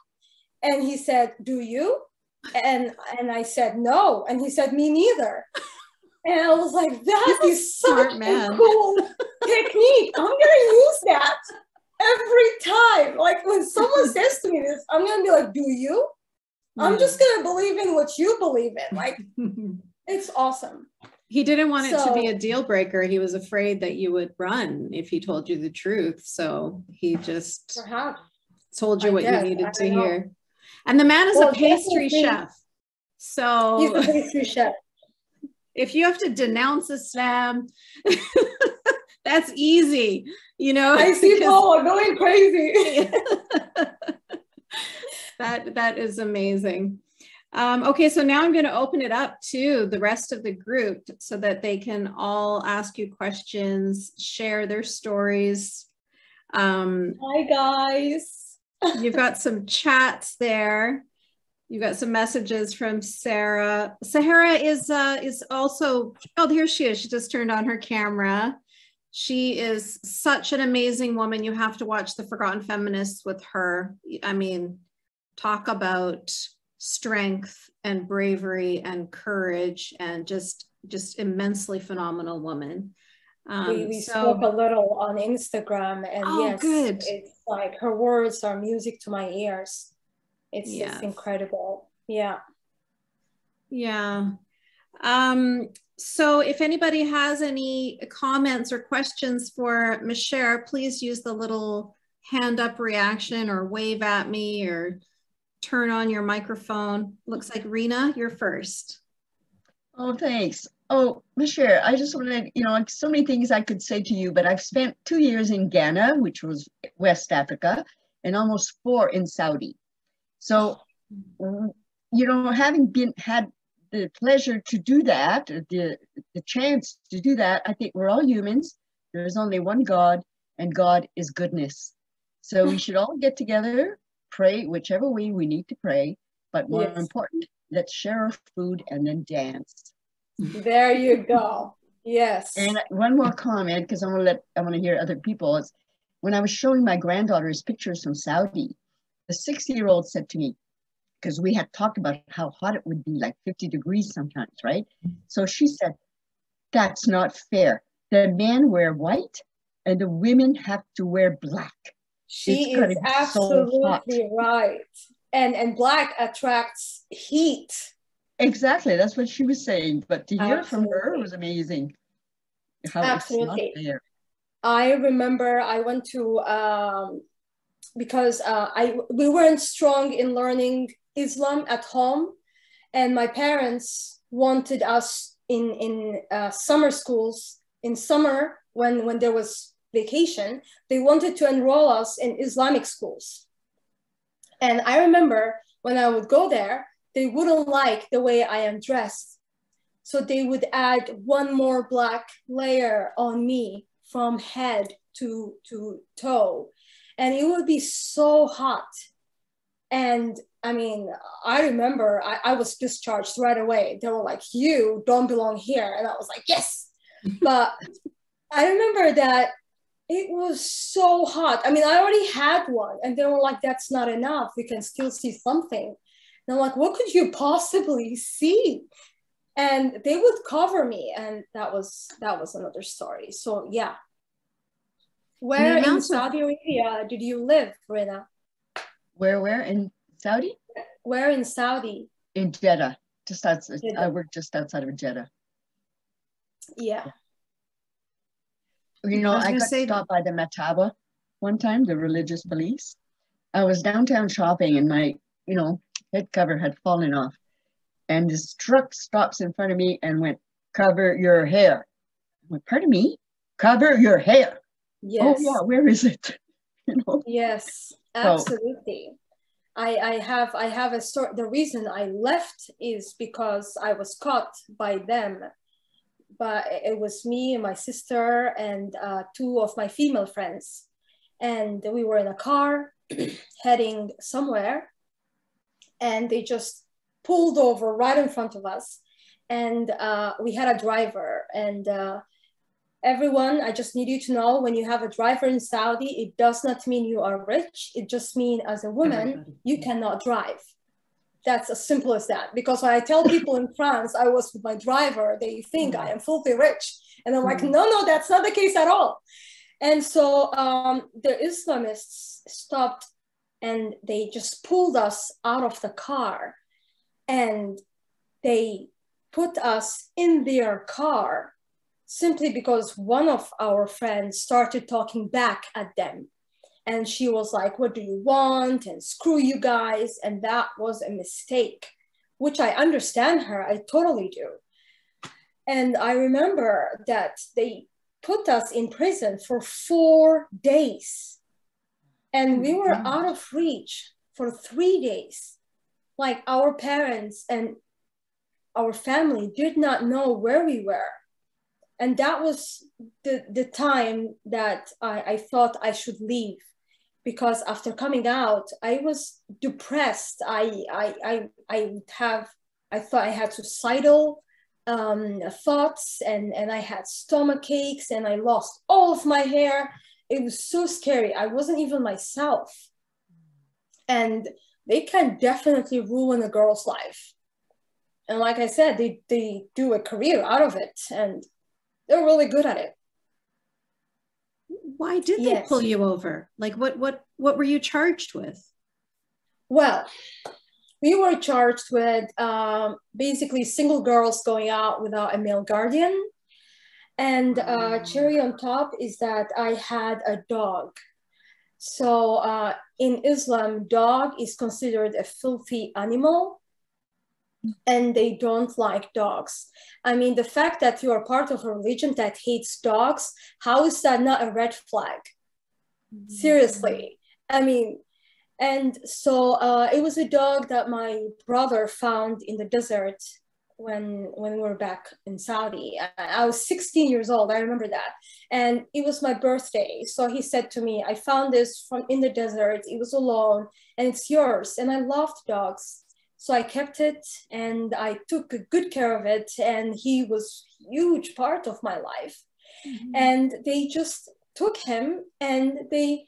And he said, Do you? And and I said, No. And he said, Me neither. And I was like, that is such man. a cool technique. I'm gonna use that every time. Like when someone says to me this, I'm gonna be like, "Do you?" I'm mm. just gonna believe in what you believe in. Like it's awesome. He didn't want it so, to be a deal breaker. He was afraid that you would run if he told you the truth. So he just perhaps told you I what guess, you needed to know. hear. And the man is well, a pastry chef. So he's a pastry chef. If you have to denounce Islam, that's easy you know i see paul oh, going crazy that that is amazing um, okay so now i'm going to open it up to the rest of the group so that they can all ask you questions share their stories um, hi guys you've got some chats there You've got some messages from Sarah. Sahara is uh, is also oh here she is. She just turned on her camera. She is such an amazing woman. You have to watch The Forgotten Feminists with her. I mean, talk about strength and bravery and courage and just just immensely phenomenal woman. Um, we, we so, spoke a little on Instagram, and oh, yes, good. it's like her words are music to my ears. It's yes. just incredible. Yeah. Yeah. Um, so if anybody has any comments or questions for Meshair, please use the little hand up reaction or wave at me or turn on your microphone. Looks like Rena, you're first. Oh, thanks. Oh, Meshair, I just wanted, you know, so many things I could say to you, but I've spent two years in Ghana, which was West Africa, and almost four in Saudi. So, you know, having been had the pleasure to do that, the, the chance to do that, I think we're all humans. There is only one God, and God is goodness. So we should all get together, pray whichever way we need to pray, but more yes. important, let's share our food and then dance. There you go. Yes. And one more comment, because I want to let I want to hear other people. Is when I was showing my granddaughters pictures from Saudi, the six-year-old said to me, because we had talked about how hot it would be, like 50 degrees sometimes, right? So she said, that's not fair. The men wear white and the women have to wear black. She it's is absolutely so right. And and black attracts heat. Exactly. That's what she was saying. But to hear from her was amazing. How absolutely. I remember I went to um, because uh, I we weren't strong in learning Islam at home, and my parents wanted us in in uh, summer schools in summer when when there was vacation. They wanted to enroll us in Islamic schools, and I remember when I would go there, they wouldn't like the way I am dressed, so they would add one more black layer on me from head to to toe and it would be so hot and I mean, I remember I, I was discharged right away. They were like, you don't belong here. And I was like, yes. but I remember that it was so hot. I mean, I already had one, and they were like, that's not enough. We can still see something. And I'm like, what could you possibly see? And they would cover me, and that was that was another story. So yeah. Where in Saudi Arabia did you live, Rina? Where, where in Saudi? Where in Saudi? In Jeddah, just outside. Jeddah. Uh, I work just outside of Jeddah. Yeah. You know, I, I got stopped by the Mutawa one time, the religious police. I was downtown shopping and my, you know, head cover had fallen off. And this truck stops in front of me and went, cover your hair. I went, pardon me? Cover your hair. Oh, yes. Oh yeah, where is it? you know? Yes, absolutely. So, I, I have I have a story. The reason I left is because I was caught by them but it was me and my sister and uh, two of my female friends. And we were in a car heading somewhere and they just pulled over right in front of us. And uh, we had a driver and uh, everyone, I just need you to know when you have a driver in Saudi, it does not mean you are rich. It just means as a woman, you cannot drive that's as simple as that. Because when I tell people in France I was with my driver, they think I am filthy rich. And I'm like, mm. no, no, that's not the case at all. And so um, the Islamists stopped and they just pulled us out of the car and they put us in their car simply because one of our friends started talking back at them and she was like, What do you want? And screw you guys. And that was a mistake, which I understand her. I totally do. And I remember that they put us in prison for four days. And we were mm-hmm. out of reach for three days. Like our parents and our family did not know where we were. And that was the, the time that I, I thought I should leave because after coming out, I was depressed. I I I I would have I thought I had suicidal um, thoughts and and I had stomach aches and I lost all of my hair. It was so scary. I wasn't even myself, and they can definitely ruin a girl's life. And like I said, they they do a career out of it, and they're really good at it why did yes. they pull you over? Like what what what were you charged with? Well, we were charged with um, basically single girls going out without a male guardian. And uh, cherry on top is that I had a dog. So uh, in Islam, dog is considered a filthy animal and they don't like dogs. I mean, the fact that you are part of a religion that hates dogs, how is that not a red flag? Mm-hmm. Seriously. I mean, and so uh, it was a dog that my brother found in the desert when when we were back in Saudi. I, I was 16 years old. I remember that, and it was my birthday. So he said to me, "I found this from in the desert. It was alone, and it's yours." And I loved dogs so I kept it and I took good care of it. And he was huge part of my life. Mm-hmm. And they just took him and they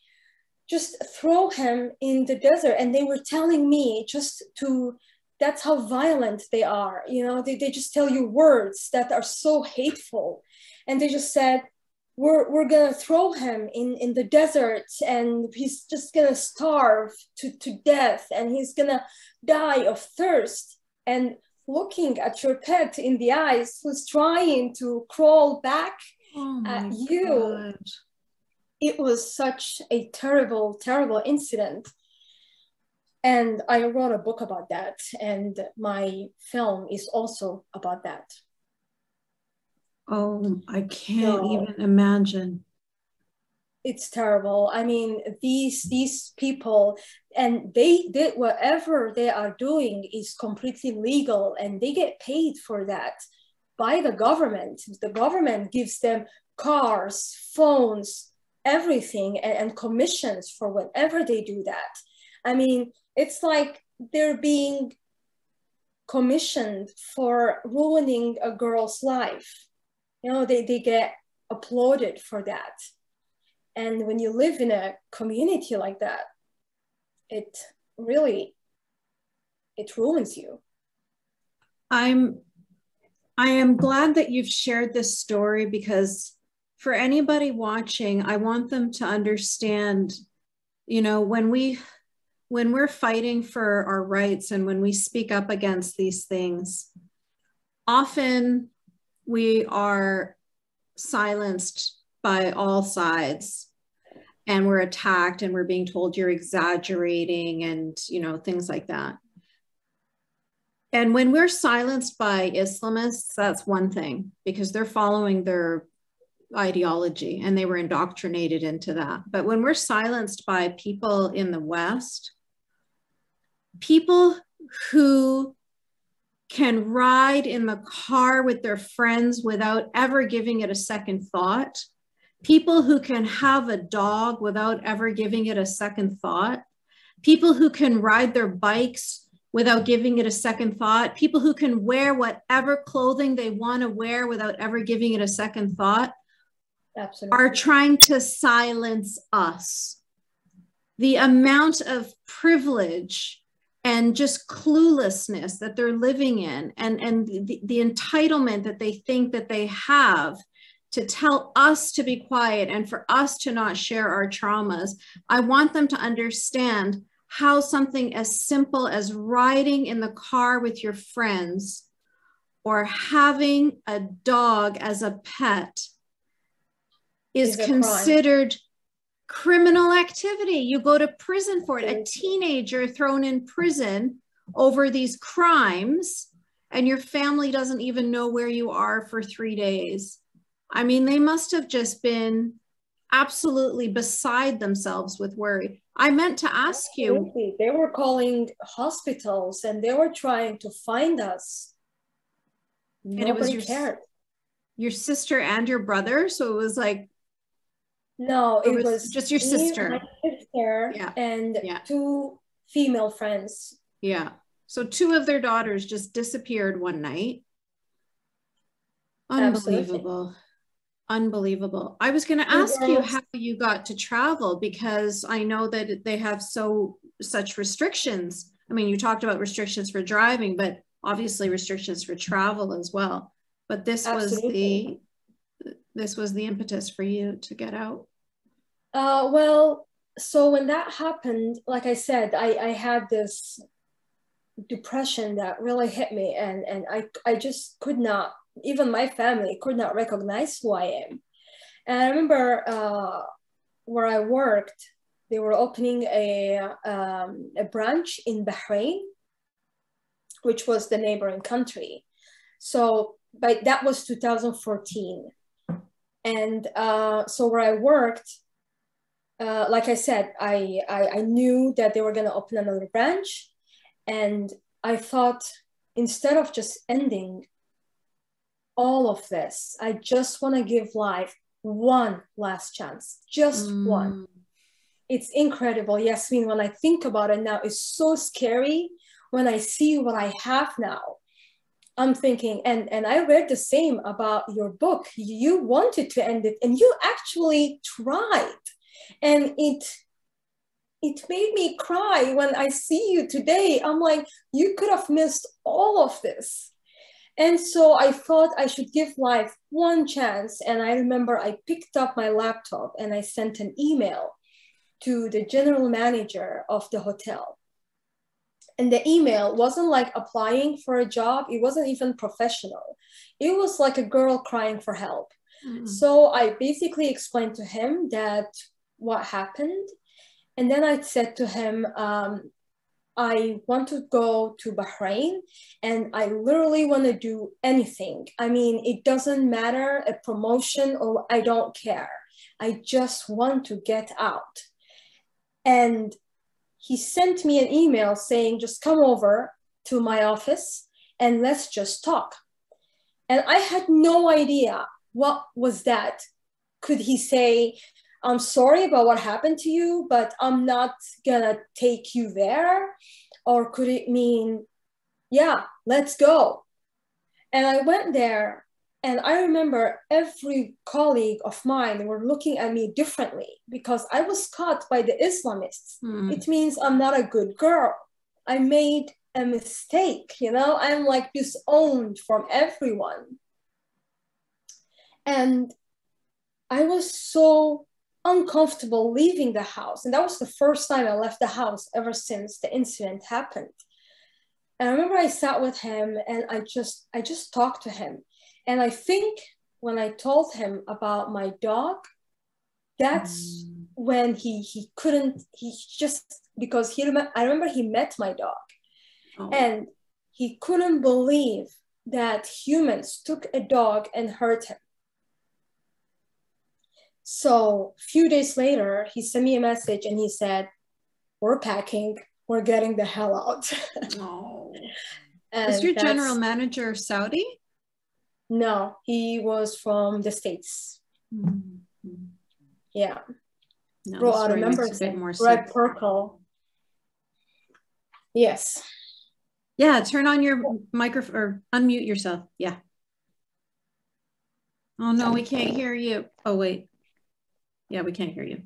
just throw him in the desert. And they were telling me just to, that's how violent they are. You know, they, they just tell you words that are so hateful. And they just said, we're, we're gonna throw him in, in the desert and he's just gonna starve to, to death and he's gonna die of thirst. And looking at your pet in the eyes who's trying to crawl back oh at you God. it was such a terrible terrible incident. And i wrote a book about that and my film is also about that Oh, I can't so, even imagine. It's terrible. I mean, these these people and they did whatever they are doing is completely legal and they get paid for that by the government. The government gives them cars, phones, everything and, and commissions for whatever they do that. I mean, it's like they're being commissioned for ruining a girl's life you know they, they get applauded for that and when you live in a community like that it really it ruins you. I'm I am glad that you've shared this story because for anybody watching, I want them to understand, you know, when we when we're fighting for our rights and when we speak up against these things, often we are silenced by all sides and we're attacked and we're being told you're exaggerating and you know things like that. And when we're silenced by islamists that's one thing because they're following their ideology and they were indoctrinated into that. But when we're silenced by people in the west people who can ride in the car with their friends without ever giving it a second thought people who can have a dog without ever giving it a second thought, people who can ride their bikes without giving it a second thought, people who can wear whatever clothing they want to wear without ever giving it a second thought, Absolutely. are trying to silence us. The amount of privilege and just cluelessness that they're living in and, and the, the entitlement that they think that they have to tell us to be quiet and for us to not share our traumas. I want them to understand how something as simple as riding in the car with your friends or having a dog as a pet is, is considered crime. Criminal activity. You go to prison for it. A teenager thrown in prison over these crimes, and your family doesn't even know where you are for three days. I mean, they must have just been absolutely beside themselves with worry. I meant to ask you. They were calling hospitals and they were trying to find us. Nobody and it was your, cared. Your sister and your brother. So it was like. No, it, it was, was, just your sister. My sister yeah. and yeah. two female friends. Yeah. So two of their daughters just disappeared one night. Unbelievable. Absolutely unbelievable. I was going to ask you how you got to travel because I know that they have so such restrictions. I mean, you talked about restrictions for driving, but obviously restrictions for travel as well. But this Absolutely. was the this was the impetus for you to get out. Uh, well, so when that happened, like I said, I, I had this depression that really hit me and, and I, I just could not even my family could not recognize who I am. And I remember uh, where I worked, they were opening a, um, a branch in Bahrain, which was the neighboring country. So, but that was 2014. And uh, so where I worked, uh, like I said, I, I, I knew that they were going to open another branch. And I thought instead of just ending all of this. I just want to give life one last chance, just mm. one. It's incredible, Yasmine. When I think about it now, it's so scary when I see what I have now. I'm thinking, and, and I read the same about your book. You wanted to end it and you actually tried. And it it made me cry when I see you today. I'm like, you could have missed all of this. And so I thought I should give life one chance. And I remember I picked up my laptop and I sent an email to the general manager of the hotel. And the email wasn't like applying for a job, it wasn't even professional. It was like a girl crying for help. Mm-hmm. So I basically explained to him that what happened. And then I said to him, um, I want to go to Bahrain and I literally want to do anything. I mean, it doesn't matter a promotion or I don't care. I just want to get out. And he sent me an email saying, just come over to my office and let's just talk. And I had no idea what was that. Could he say, I'm sorry about what happened to you, but I'm not gonna take you there? Or could it mean, yeah, let's go? And I went there and I remember every colleague of mine were looking at me differently because I was caught by the Islamists. Mm. It means I'm not a good girl. I made a mistake, you know? I'm like disowned from everyone. And I was so uncomfortable leaving the house. And that was the first time I left the house ever since the incident happened. And I remember I sat with him and I just I just talked to him. And I think when I told him about my dog, that's mm. when he he couldn't he just because he remember I remember he met my dog oh. and he couldn't believe that humans took a dog and hurt him. So a few days later, he sent me a message and he said, We're packing, we're getting the hell out. oh. Was your general manager Saudi? No, he was from the States. Mm-hmm. Yeah. No, Bro, I remember Greg Perkle. Yes. Yeah, turn on your microphone or unmute yourself. Yeah. Oh no, we can't hear you. Oh wait. Yeah, we can't hear you.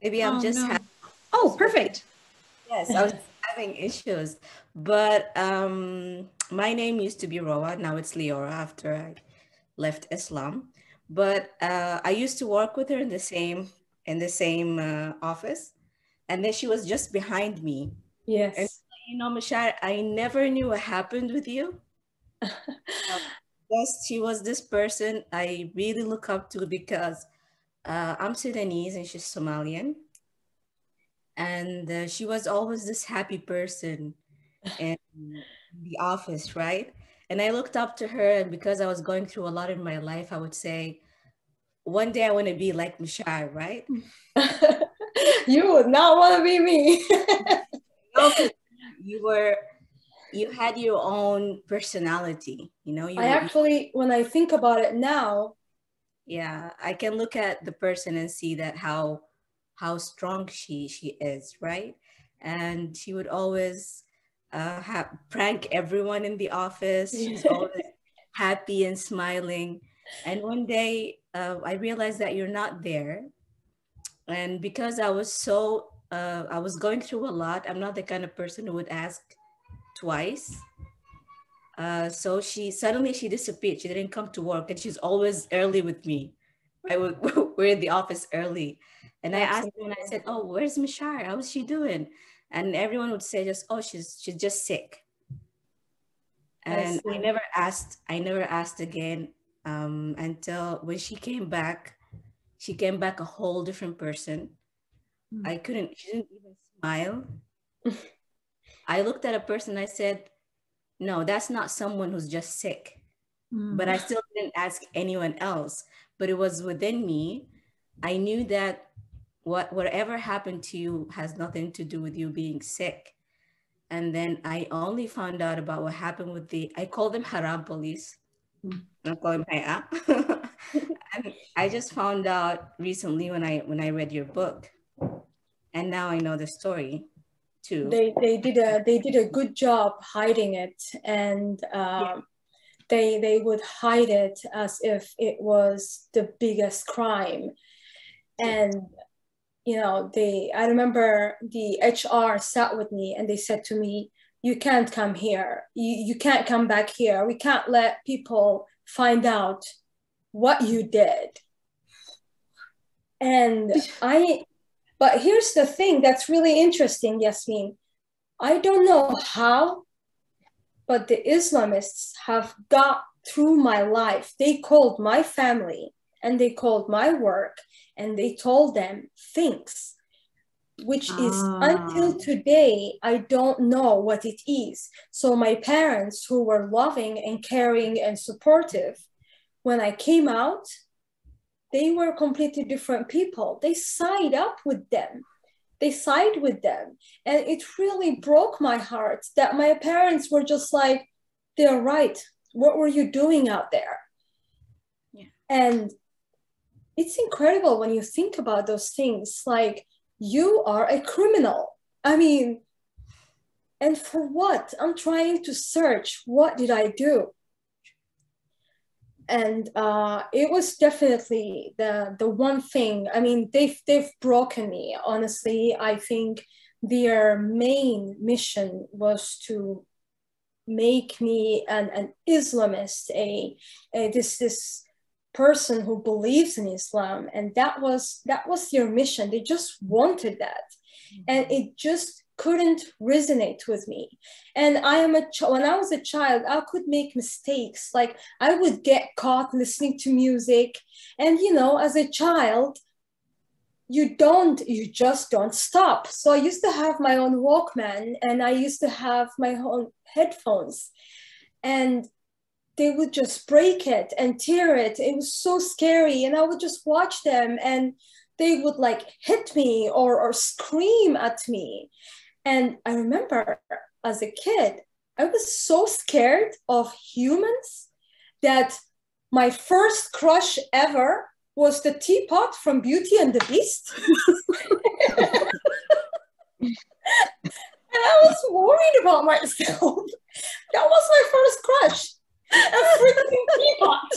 Maybe I'm oh, just. No. oh, perfect. Yes, I was having issues, but um, my name used to be Roa. Now it's Leora after I left Islam. But uh, I used to work with her in the same in the same uh, office, and then she was just behind me. Yes. And you know, Meshair, I never knew what happened with you yes, she was this person I really look up to because uh, I'm Sudanese and she's Somalian. And uh, she was always this happy person in the office, right? And I looked up to her, and because I was going through a lot in my life, I would say, one day I want to be like Meshair, right? you would not want to be me. you were you had your own personality you know you i actually when i think about it now yeah i can look at the person and see that how how strong she she is right? And she would always uh, have, prank everyone in the office. She's always happy and smiling. And one day uh, i realized that you're not there. And because i was so uh, i was going through a lot i'm not the kind of person who would ask twice. Uh, so she suddenly she disappeared. She didn't come to work, and she's always early with me. I would we're in the office early, and I asked her and I said, "Oh, where's Meshair? How's she doing?" And everyone would say, "Just oh, she's she's just sick." And I, I never asked. I never asked again um, until when she came back. She came back a whole different person. Mm. I couldn't. She didn't even smile. I looked at a person, I said, no, that's not someone who's just sick. Mm-hmm. But I still didn't ask anyone else. But it was within me. I knew that what whatever happened to you has nothing to do with you being sick. And then I only found out about what happened with the I call them haram police. Mm-hmm. I call them haya. and I just found out recently when I when I read your book. And now I know the story too. They they did a they did a good job hiding it, and um, yeah. they they would hide it as if it was the biggest crime, and you know they I remember the HR sat with me and they said to me, "You can't come here. You you can't come back here. We can't let people find out what you did." And I but here's the thing that's really interesting, Yasmine. I don't know how, but the Islamists have got through my life. They called my family and they called my work and they told them things which is ah. until today i don't know what it is so my parents who were loving and caring and supportive when i came out they were completely different people. They side up with them. They side with them. And it really broke my heart that my parents were just like, they're right. What were you doing out there? Yeah. And it's incredible when you think about those things. Like, you are a criminal. I mean, and for what? I'm trying to search what did I do? And uh, it was definitely the the one thing. I mean, they've they've broken me. Honestly, I think their main mission was to make me an, an Islamist, a, a this this person who believes in Islam, and that was that was their mission. They just wanted that, and it just couldn't resonate with me. And I am a ch- when I was a child, I could make mistakes. Like I would get caught listening to music, and you know, as a child, you don't you just don't stop. So i used to have my own walkman and i used to have my own headphones. And they would just break it and tear it. It was so scary. And i would just watch them and they would like hit me or, or scream at me and i remember as a kid i was so scared of humans that my first crush ever was the teapot from Beauty and the Beast. and I was worried about myself. That was my first crush. A freaking teapot.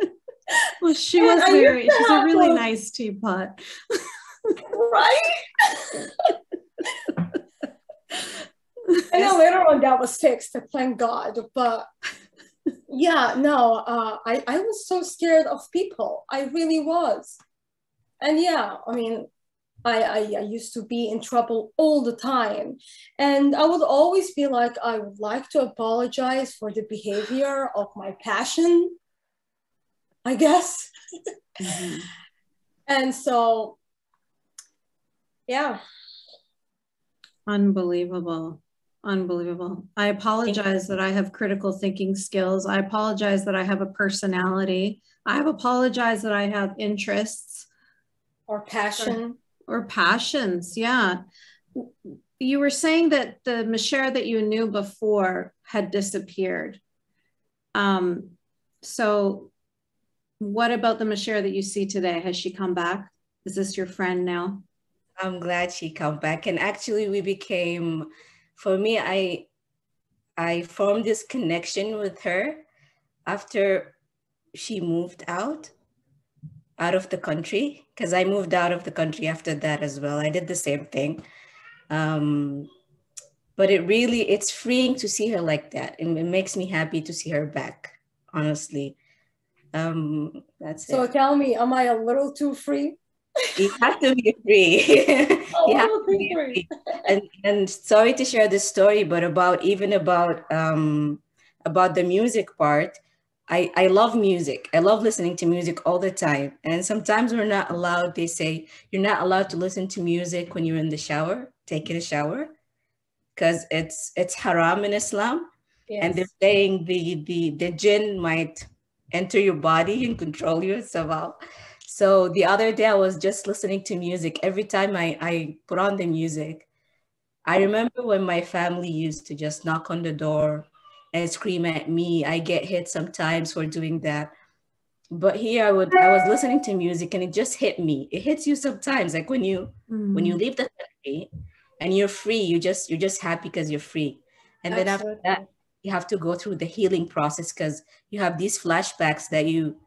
well, she was very, she's a really nice teapot. right? and then later on that was fixed, thank God. But yeah no uh, I, I was so scared of people i really was and yeah i mean I, I, I used to be in trouble all the time and i would always be like i would like to apologize for the behavior of my passion i guess mm-hmm. and so yeah unbelievable Unbelievable. I apologize that I have critical thinking skills. I apologize that I have a personality. I have apologized that I have interests or passion or, or passions. Yeah. You were saying that the Meshair that you knew before had disappeared. Um, so what about the Meshair that you see today? Has she come back? Is this your friend now? I'm glad she come back. And actually we became for me, I I formed this connection with her after she moved out out of the country because I moved out of the country after that as well. I did the same thing. Um, but it really it's freeing to see her like that and it makes me happy to see her back honestly um that's so it. tell me am i a little too free you have to be free. you have to be free. And, and sorry to share this story, but about even about um, about the music part, I, I love music. I love listening to music all the time. And sometimes we're not allowed, they say, you're not allowed to listen to music when you're in the shower, taking a shower, because it's it's haram in Islam. Yes. And they're saying the, the, the jinn might enter your body and control you somehow. So the other day I was just listening to music. Every time I, I put on the music, I remember when my family used to just knock on the door and scream at me. I get hit sometimes for doing that. But here I would I was listening to music and it just hit me. It hits you sometimes. Like when you mm. when you mm. leave the country and you're free, you just you're just happy because you're free. And Absolutely. then after that, you have to go through the healing process because you have these flashbacks that you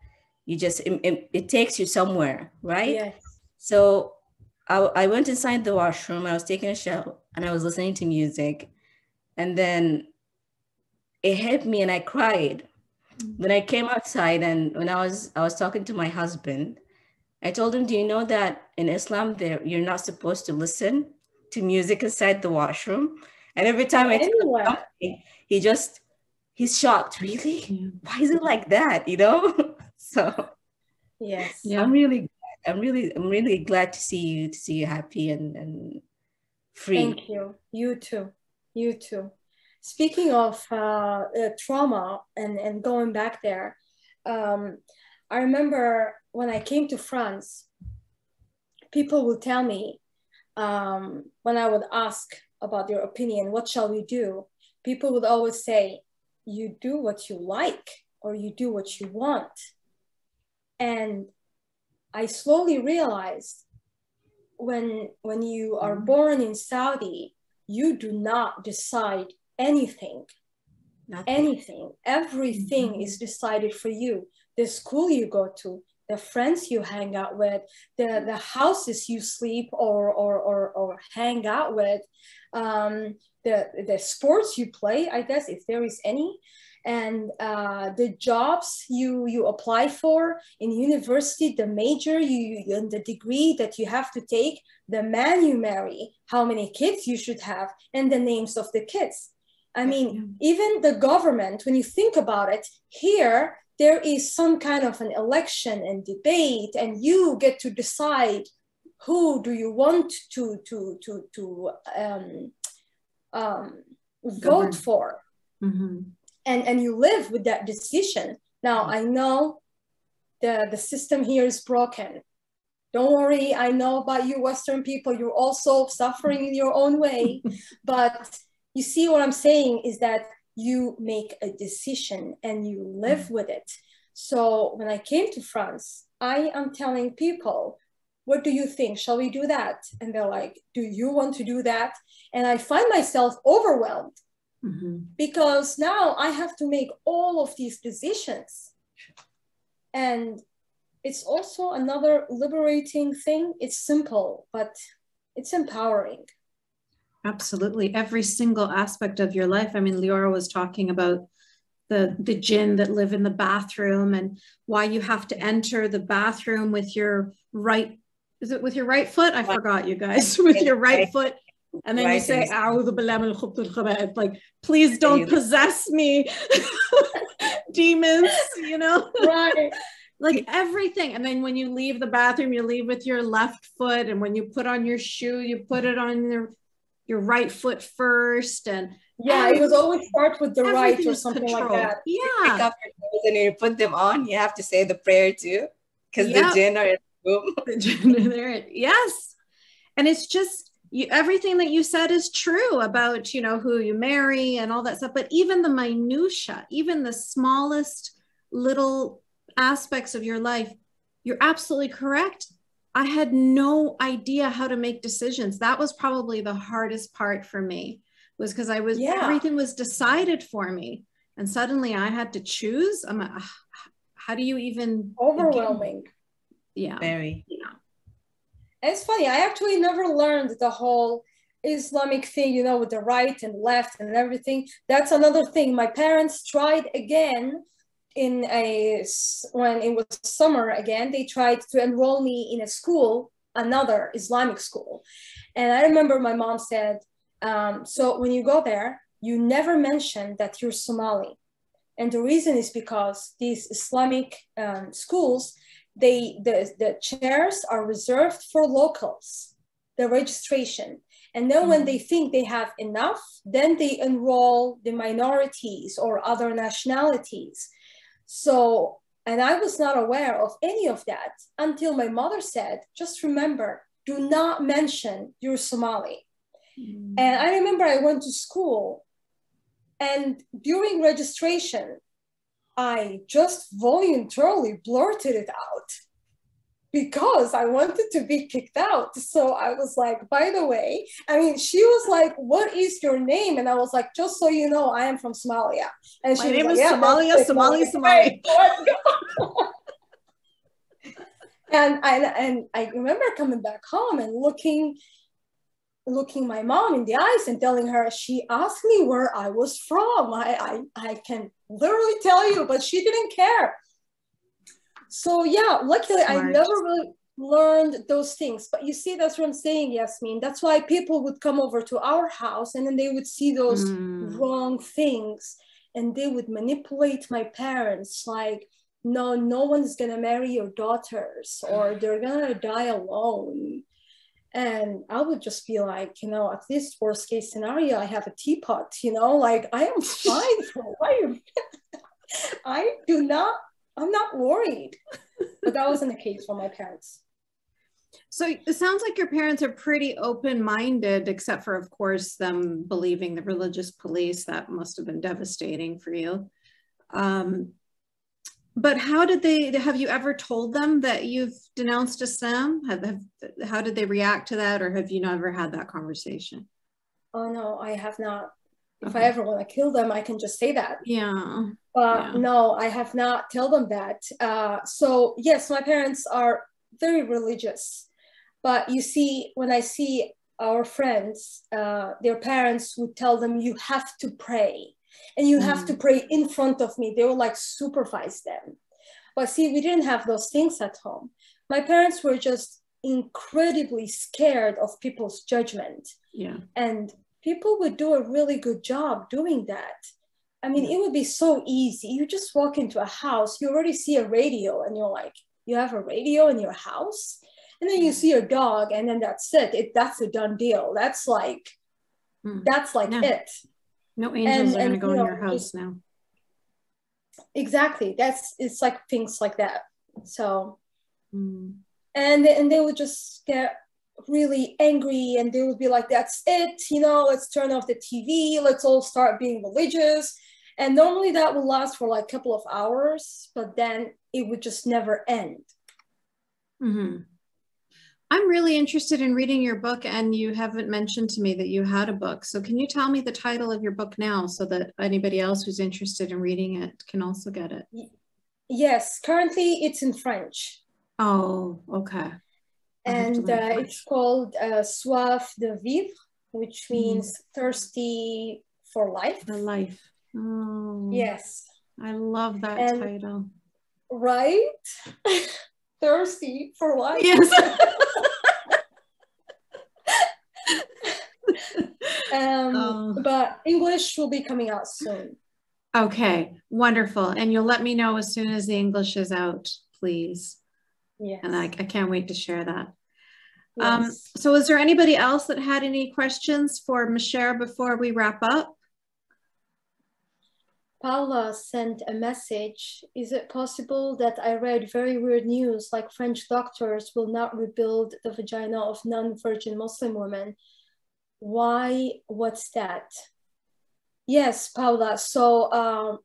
you just it, it, it takes you somewhere right? Yes. So I, I went inside the washroom i was taking a shower and i was listening to music and then it hit me and i cried. Mm-hmm. when i came outside and when i was i was talking to my husband i told him do you know that in islam there you're not supposed to listen to music inside the washroom? And every time i tell him he just he's shocked really? Why is it like that? You know so yes. yeah. i'm really i'm really i'm really glad to see you to see you happy and and free. Thank you. You too. You too. Speaking of uh, uh, trauma and and going back there um, i remember when i came to france people would tell me um, when i would ask about your opinion what shall we do? People would always say you do what you like or you do what you want and I slowly realized when when you are mm-hmm. born in Saudi, you do not decide anything. Nothing. anything. Everything Mhm. is decided for you. The school you go to, the friends you hang out with, the, the houses you sleep or, or, or, or hang out with, um, the, the sports you play, I guess, if there is any, and uh, the jobs you, you apply for in university, the major you, and the degree that you have to take, the man you marry, how many kids you should have, and the names of the kids. I mean, even the government, when you think about it, here there is some kind of an election and debate, and you get to decide who do you want to to to to um, um, vote for, Mhm. And and you live with that decision. Now mm. I know the the system here is broken. Don't worry, I know about you Western people. You're also suffering in your own way, but you see what I'm saying is that you make a decision and you live mm. with it. So when I came to France, I am telling people, what do you think? Shall we do that? And they're like, do you want to do that? And I find myself overwhelmed Mhm. because now I have to make all of these decisions. And it's also another liberating thing. It's simple, but it's empowering. Absolutely. Every single aspect of your life. I mean, Leora was talking about the, the jinn that live in the bathroom and why you have to enter the bathroom with your right, is it with your right foot? I forgot you guys, with your Right. foot. And then you say, and- "A'udhu billahi minal khubthil like, please don't possess me, demons, you know? Right. like everything. And then when you leave the bathroom, you leave with your left foot. And when you put on your shoe, you put it on your, your right foot first. And Yeah, it was always start with the right or something like controlled. that. pick Yeah. up your and you put them on, you have to say the prayer too, because Yep. the jinn are in the room. the gender there. Yes. And it's just you, everything that you said is true about, you know, who you marry and all that stuff. But even the minutia, even the smallest little aspects of your life, you're absolutely correct. I had no idea how to make decisions. That was probably the hardest part for me was because I was Yeah. everything was decided for me. And suddenly I had to choose. I'm like, "Ah, how do you even Overwhelming. Yeah. Very. It's funny, I actually never learned the whole Islamic thing, you know, with the right and left and everything. That's another thing. My parents tried again in a when it was summer again. They tried to enroll me in a school, another Islamic school, and I remember my mom said, um, "So when you go there, you never mention that you're Somali." And the reason is because these Islamic um, schools they the, the chairs are reserved for locals the registration. And then when mm-hmm. they think they have enough then they enroll the minorities or other nationalities. So and i was not aware of any of that until my mother said just remember do not mention you're somali. Mm-hmm. And i remember i went to school and during registration I just voluntarily blurted it out because I wanted to be kicked out. So I was like, by the way, I mean, she was like, what is your name? And I was like, just so you know, I am from Somalia. And My she was name like, is "Yeah, Somalia, that's it." Somali, I was like, Somali. "Hey, let's go." and, and, and I remember coming back home and looking looking my mom in the eyes and telling her she asked me where I was from. I, I, I can literally tell you, but she didn't care. So yeah, luckily I never really learned those things. But you see, that's what I'm saying, Yasmine. That's why people would come over to our house and then they would see those Mm. wrong things and they would manipulate my parents like no no one's gonna marry your daughters or they're gonna die alone and i would just be like you know at least worst case scenario i have a teapot you know like i am fine for life i do not i'm not worried but that wasn't the case for my parents So it sounds like your parents are pretty open-minded, except for, of course, them believing the religious police. That must have been devastating for you. Um, but how did they? Have you ever told them that you've denounced Islam? Have, have how did they react to that, or have you never had that conversation? oh no i have not if okay. I ever want to kill them, I can just say that. Yeah. But yeah. no, I have not tell them that. Uh, so yes, my parents are very religious. But you see, when I see our friends, uh, their parents would tell them, you have to pray and you mm. have to mm. pray in front of me. They will like supervise them. But see, we didn't have those things at home. My parents were just incredibly scared of people's judgment. Yeah. And people would do a really good job doing that. I mean, it would be so easy. You just walk into a house, you already see a radio, and you're like, you have a radio in your house? And then you see your dog, and then that's it. it that's a done deal. That's like, mm. that's like no. it. No angels and, are going to go in know, your house now. Exactly. That's it's like things like that. So, mm. and and they would just get really angry and they would be like, that's it, you know, let's turn off the TV, let's all start being religious. And normally that would last for like a couple of hours, but then it would just never end. Mm-hmm. I'm really interested in reading your book, and you haven't mentioned to me that you had a book. So, can you tell me the title of your book now so that anybody else who's interested in reading it can also get it? Yes, currently it's in French. Oh, okay and uh, it's called uh, soif de vivre, which hmm. means mm. thirsty for life. For life. Oh. Yes. I love that and, title. Right? thirsty for life. Yes. English will be coming out soon. Okay, wonderful. And you'll let me know as soon as the English is out, please. Yes. And I, I can't wait to share that. Um, yes. Um, so is there anybody else that had any questions for Meshair before we wrap up? Paula sent a message. Is it possible that I read very weird news like French doctors will not rebuild the vagina of non-virgin Muslim women? Why? What's that? Yes, Paula. So um,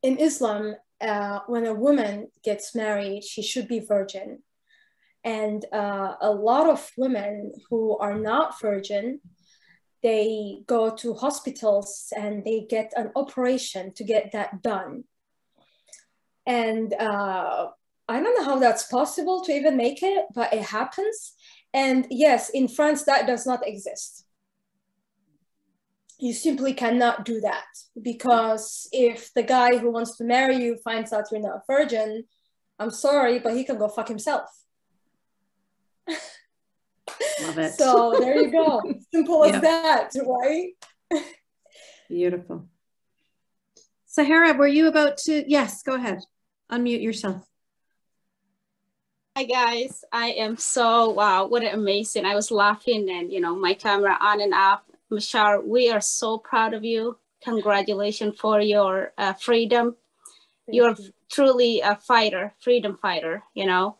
in Islam, uh, when a woman gets married, she should be virgin. And uh, a lot of women who are not virgin, they go to hospitals and they get an operation to get that done. And uh, I don't know how that's possible to even make it, but it happens. And yes, in France, that does not exist you simply cannot do that because if the guy who wants to marry you finds out you're not a virgin, I'm sorry, but he can go fuck himself. Love it. so there you go. Simple as that, right? Beautiful. Sahara, were you about to? Yes, go ahead. Unmute yourself. Hi guys, I am so wow, what an amazing. I was laughing and you know my camera on and off Meshair, we are so proud of you. Congratulations for your uh, freedom. Thank You're you. truly a fighter, freedom fighter, you know.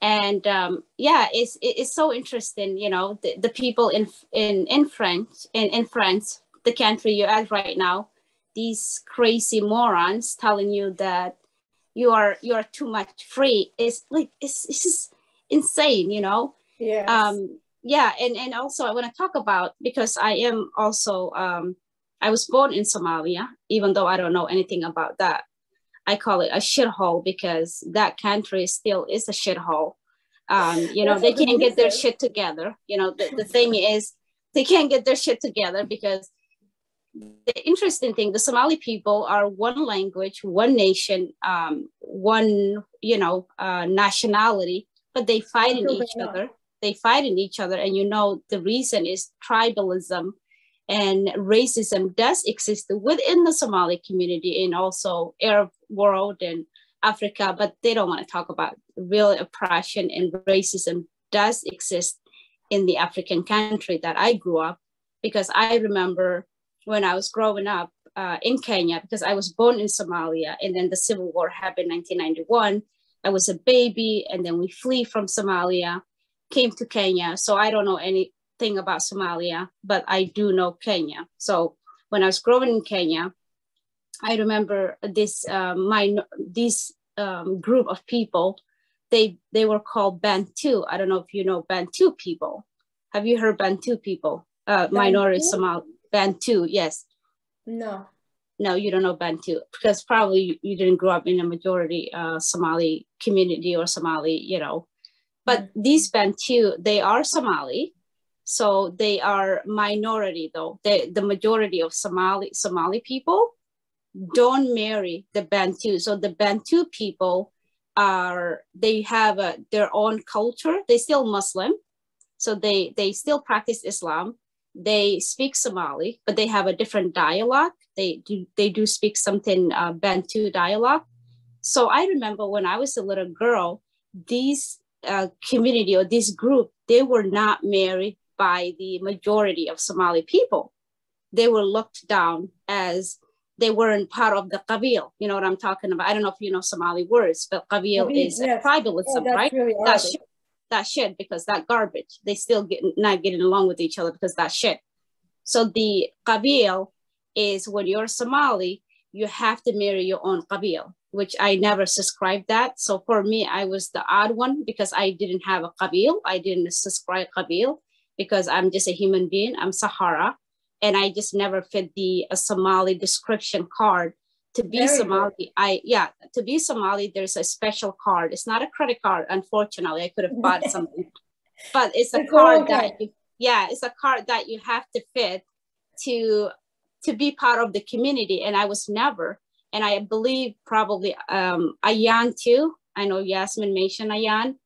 And um, yeah, it's it's so interesting, you know, the, the people in in in France in, in France, the country you're at right now, these crazy morons telling you that you are you are too much free. It's like it's, it's just insane, you know. Yeah. Um, yeah and and also i want to talk about because i am also um i was born in somalia even though i don't know anything about that. I call it a shithole because that country still is a shithole. Um you know they can't get their shit together. You know the, the thing is they can't get their shit together because the interesting thing the somali people are one language one nation um one you know uh nationality but they fight in each other they fight in each other and you know the reason is tribalism and racism does exist within the somali community and also arab world and africa but they don't want to talk about real oppression and racism does exist in the african country that i grew up because i remember when i was growing up uh, in kenya because i was born in somalia and then the civil war happened in 1991 i was a baby and then we flee from somalia came to Kenya. So I don't know anything about Somalia, but I do know Kenya. So when I was growing in Kenya, I remember this uh, my this um, group of people. They they were called Bantu. I don't know if you know Bantu people. Have you heard Bantu people? Uh, minority Somali. Bantu, yes. No. No, you don't know Bantu because probably you, you didn't grow up in a majority uh, Somali community or Somali, you know. But these Bantu, they are Somali. So they are minority though. They, the majority of Somali Somali people don't marry the Bantu. So the Bantu people are they have a, their own culture. They still Muslim, so they they still practice Islam. They speak Somali, but they have a different dialect. They do they do speak something uh, Bantu dialect. So I remember when I was a little girl, these uh, community or this group they were not married by the majority of Somali people. They were looked down as they weren't part of the qabil. You know what I'm talking about? I don't know if you know Somali words, but qabil, is yes. tribalism, oh, right? Really that shit, that shit because that garbage. They still get not getting along with each other because that shit. So the qabil is when you're Somali, you have to marry your own qabil, which I never subscribed that. So for me, I was the odd one because I didn't have a qabil. I didn't subscribe qabil because I'm just a human being. I'm Sahara and I just never fit the Somali description card. To be Very Somali, good. I yeah, to be Somali, there's a special card. It's not a credit card, unfortunately. I could have bought something, but it's a it's card that you, yeah, it's a card that you have to fit to to be part of the community. And I was never, and I believe probably um Ayaan too. I know Yasmine mentioned Ayaan.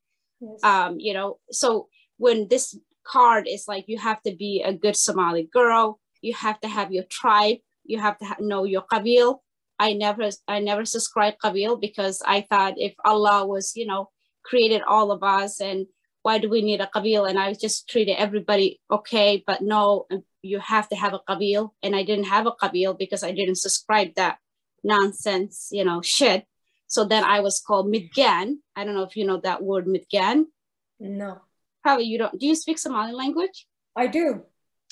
Yes. Um, you know, so when this card is like you have to be a good Somali girl, you have to have your tribe you have to know your qabil i never i never subscribed qabil because i thought if allah was you know created all of us and why do we need a qabil and i just treated everybody okay but no you have to have a qabil and i didn't have a qabil because i didn't subscribe that nonsense you know shit so then i was called midgan i don't know if you know that word midgan no probably you don't do you speak somali language i do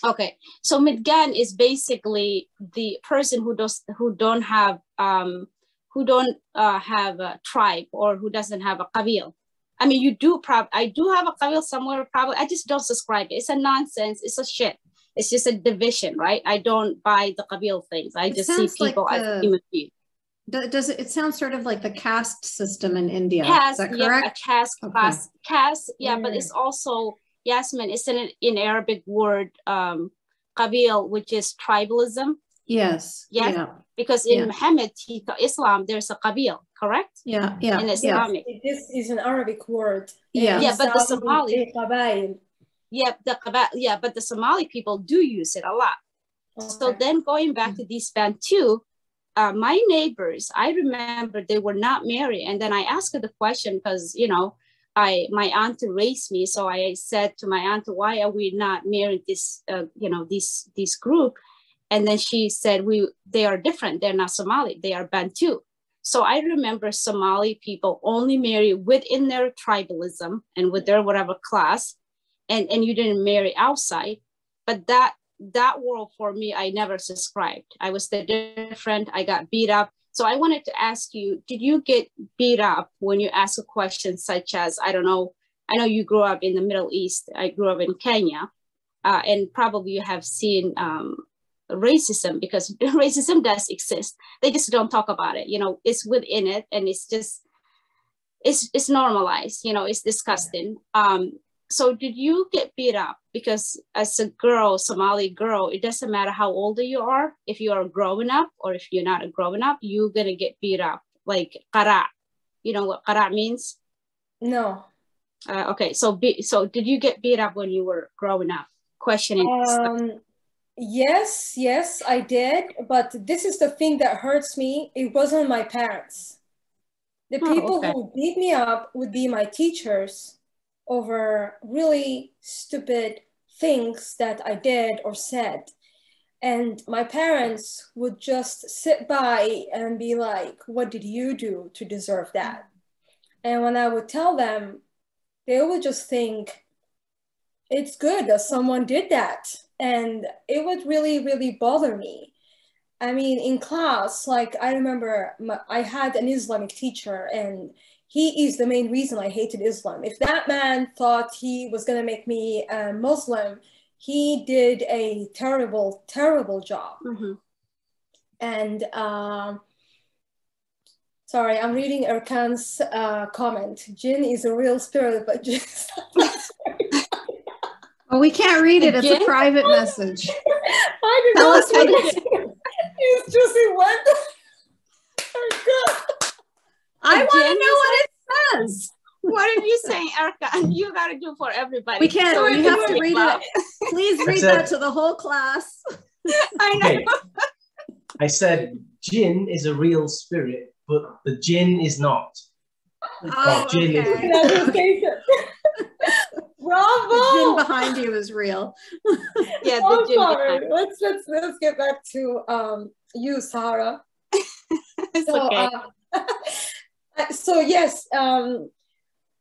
Okay, so midgan is basically the person who does who don't have um, who don't uh, have a tribe or who doesn't have a qabil. I mean, you do prob I do have a qabil somewhere. Probably I just don't subscribe it. It's a nonsense. It's a shit. It's just a division, right? I don't buy the qabil things. I it just see people like the, as human beings. Does it? It sounds sort of like the caste system in India. Caste, Is that correct? Yeah, a caste okay. class, caste. Yeah, mm. but it's also Yasmine, it's an in Arabic word, um, qabil, which is tribalism. Yes. Yes. Yeah. Because in yeah. Muhammad, he, Islam, there's a qabil, correct? Yeah. Yeah. In Islamic. Yeah. This is an Arabic word. Yeah. Yeah, but the Somali. Yeah, the yeah, but the Somali people do use it a lot. Okay. So then going back to this Bantu, uh, my neighbors, I remember they were not married. And then I asked her the question because, you know, I my aunt raised me, so I said to my aunt, "Why are we not married this, uh, you know, this this group?" And then she said, "We they are different. They're not Somali. They are Bantu." So I remember Somali people only marry within their tribalism and with their whatever class, and and you didn't marry outside. But that that world for me, I never subscribed. I was the different. I got beat up so I wanted to ask you, did you get beat up when you ask a question such as, I don't know, I know you grew up in the Middle East. I grew up in Kenya. Uh, and probably you have seen um, racism because racism does exist. They just don't talk about it. You know, it's within it and it's just, it's, it's normalized, you know, it's disgusting. Um, so did you get beat up? Because as a girl somali girl it doesn't matter how old you are if you are growing up or if you're not a growing up you're gonna get beat up. Like qara you know what qara means? No. Uh, okay so be, so did you get beat up when you were growing up? Questioning um, yes yes i did but this is the thing that hurts me. It wasn't my parents. The oh, people okay. who beat me up would be my teachers over really stupid things that I did or said. And my parents would just sit by and be like, What did you do to deserve that? And when I would tell them, they would just think, It's good that someone did that. And it would really, really bother me. I mean, in class, like I remember my, I had an Islamic teacher and he is the main reason I hated Islam. If that man thought he was going to make me a Muslim, he did a terrible, terrible job. Mm-hmm. And um, sorry, I'm reading Erkan's uh, comment. Jinn is a real spirit, but Jinn is not Well, we can't read it. It's Again? a private message. I did Tell not us what read it it. It's just in one. Erkan. I want to know what it says. What are you saying, Erica? You gotta do for everybody. We can't. So we have to read laugh. it. Please read said- that to the whole class. I know. Okay. I said jinn is a real spirit, but the jinn is not. Oh, Jinn is- okay. Pronunciation. The Bravo. gin behind you is real. Yeah, the I'm gym behind. Let's let's let's get back to um you, Sarah. It's So, okay. uh, so yes, um,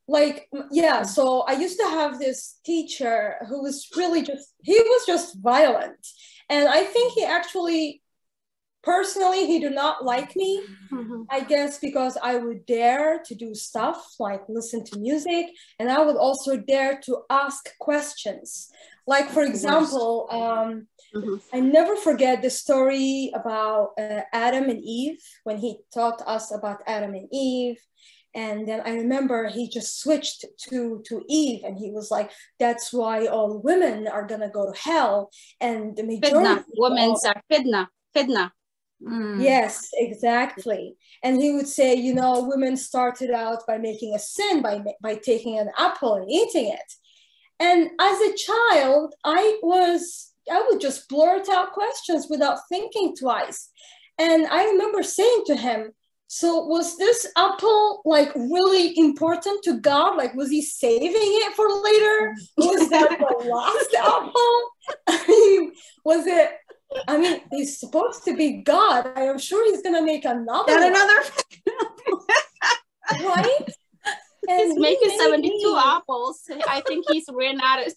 like yeah. So I used to have this teacher who was really just he was just violent, and I think he actually, personally, he did not like me. Mhm. I guess because I would dare to do stuff like listen to music, and I would also dare to ask questions. Like for example, um, Mhm. I never forget the story about uh, Adam and Eve when he taught us about Adam and Eve. And then I remember he just switched to, to Eve and he was like, that's why all women are gonna go to hell. And the majority Fitna. of Women's are fitna. Fitna. Mm. Yes, exactly. And he would say, you know, women started out by making a sin by by taking an apple and eating it. And as a child, I was I would just blurt out questions without thinking twice. And I remember saying to him, so was this apple like really important to God? Like was he saving it for later? Was that the last apple? I mean, was it I mean, he's supposed to be God. I am sure he's gonna make another, another. right? And He's making made 72 me- apples. I think he's ran out of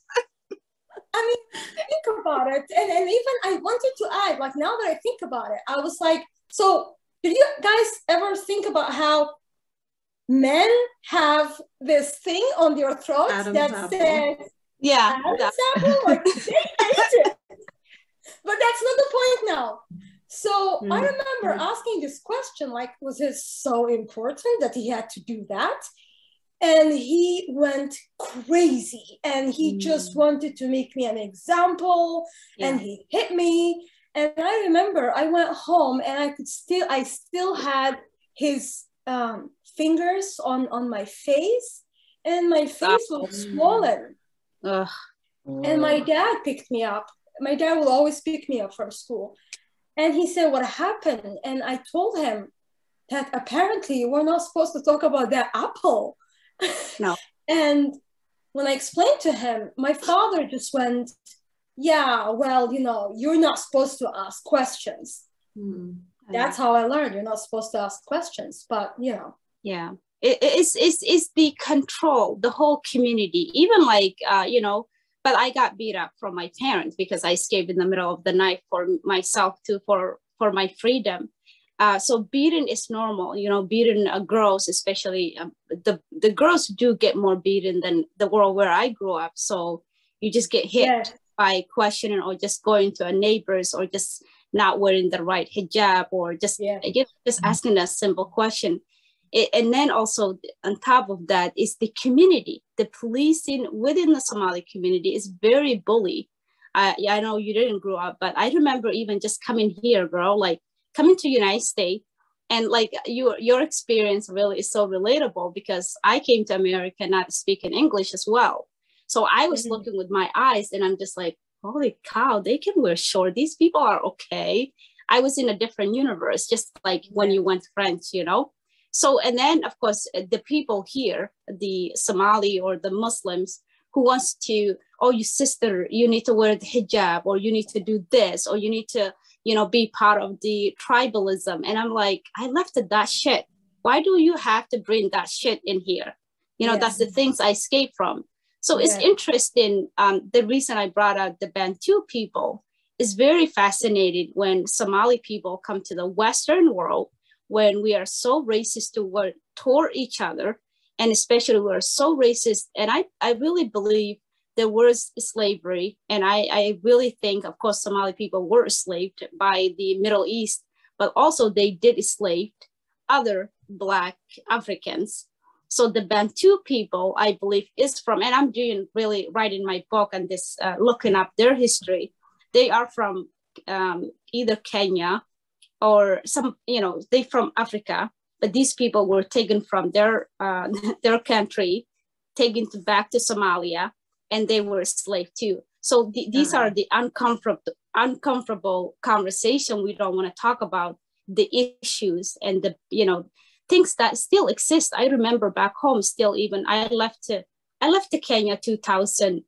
I mean, think about it. And, and even I wanted to add, like now that I think about it, I was like, so did you guys ever think about how men have this thing on their throats Adam's that apple. says Yeah. Adam's that- apple? Like, it. But that's not the point now. So I Mm. remember asking this question, like, was it so important that he had to do that? And he went crazy and he just Mm. wanted to make me an example and he hit me. And I remember I went home and I could still, I still had his um, fingers on, on my face and my face was swollen. Ugh. And my dad picked me up. My dad will always pick me up from school. And he said, What happened? And I told him that apparently we're not supposed to talk about that apple. No. and when I explained to him, my father just went, Yeah, well, you know, you're not supposed to ask questions. Mm. That's how I learned. You're not supposed to ask questions. But, you know, yeah it, it's, it's, it's the control the whole community even like uh, you know but i got beat up from my parents because i escaped in the middle of the night for myself to for for my freedom uh, so beating is normal you know beating uh, girls especially um, the the girls do get more beaten than the world where i grew up so you just get hit yeah, by questioning or just going to a neighbors or just not wearing the right hijab or just Yeah. again, just asking a simple question. It- and then also on top of that is the community. The policing within the Somali community is very bully. I, I know you didn't grow up, but I remember even just coming here, girl, like coming to United States and like your your experience really is so relatable because I came to America not speaking English as well. So I was Mhm. looking with my eyes and I'm just like, holy cow, they can wear short. These people are okay. I was in a different universe, just like when you went French, you know? So, and then of course, the people here, the Somali or the Muslims who wants to, oh, you sister, you need to wear the hijab or you need to do this or you need to, you know, be part of the tribalism. And I'm like, I left that shit. Why do you have to bring that shit in here? You know, Yeah. that's the things I escape from. So it's Yeah. interesting. Um, the reason I brought out the Bantu people is very fascinating when Somali people come to the Western world when we are so racist toward, toward each other, and especially we're so racist. And I, I really believe there was slavery. And I, I really think, of course, Somali people were enslaved by the Middle East, but also they did enslave other Black Africans. So the Bantu people, I believe, is from, and I'm doing really writing my book and this, uh, looking up their history. They are from um, either Kenya or some, you know, they from Africa, but these people were taken from their uh, their country, taken to back to Somalia, and they were slave too. So th- these uh-huh. are the uncomfortable uncomfortable conversation we don't want to talk about the issues and the you know things that still exist. I remember back home still even I left to I left to Kenya 2000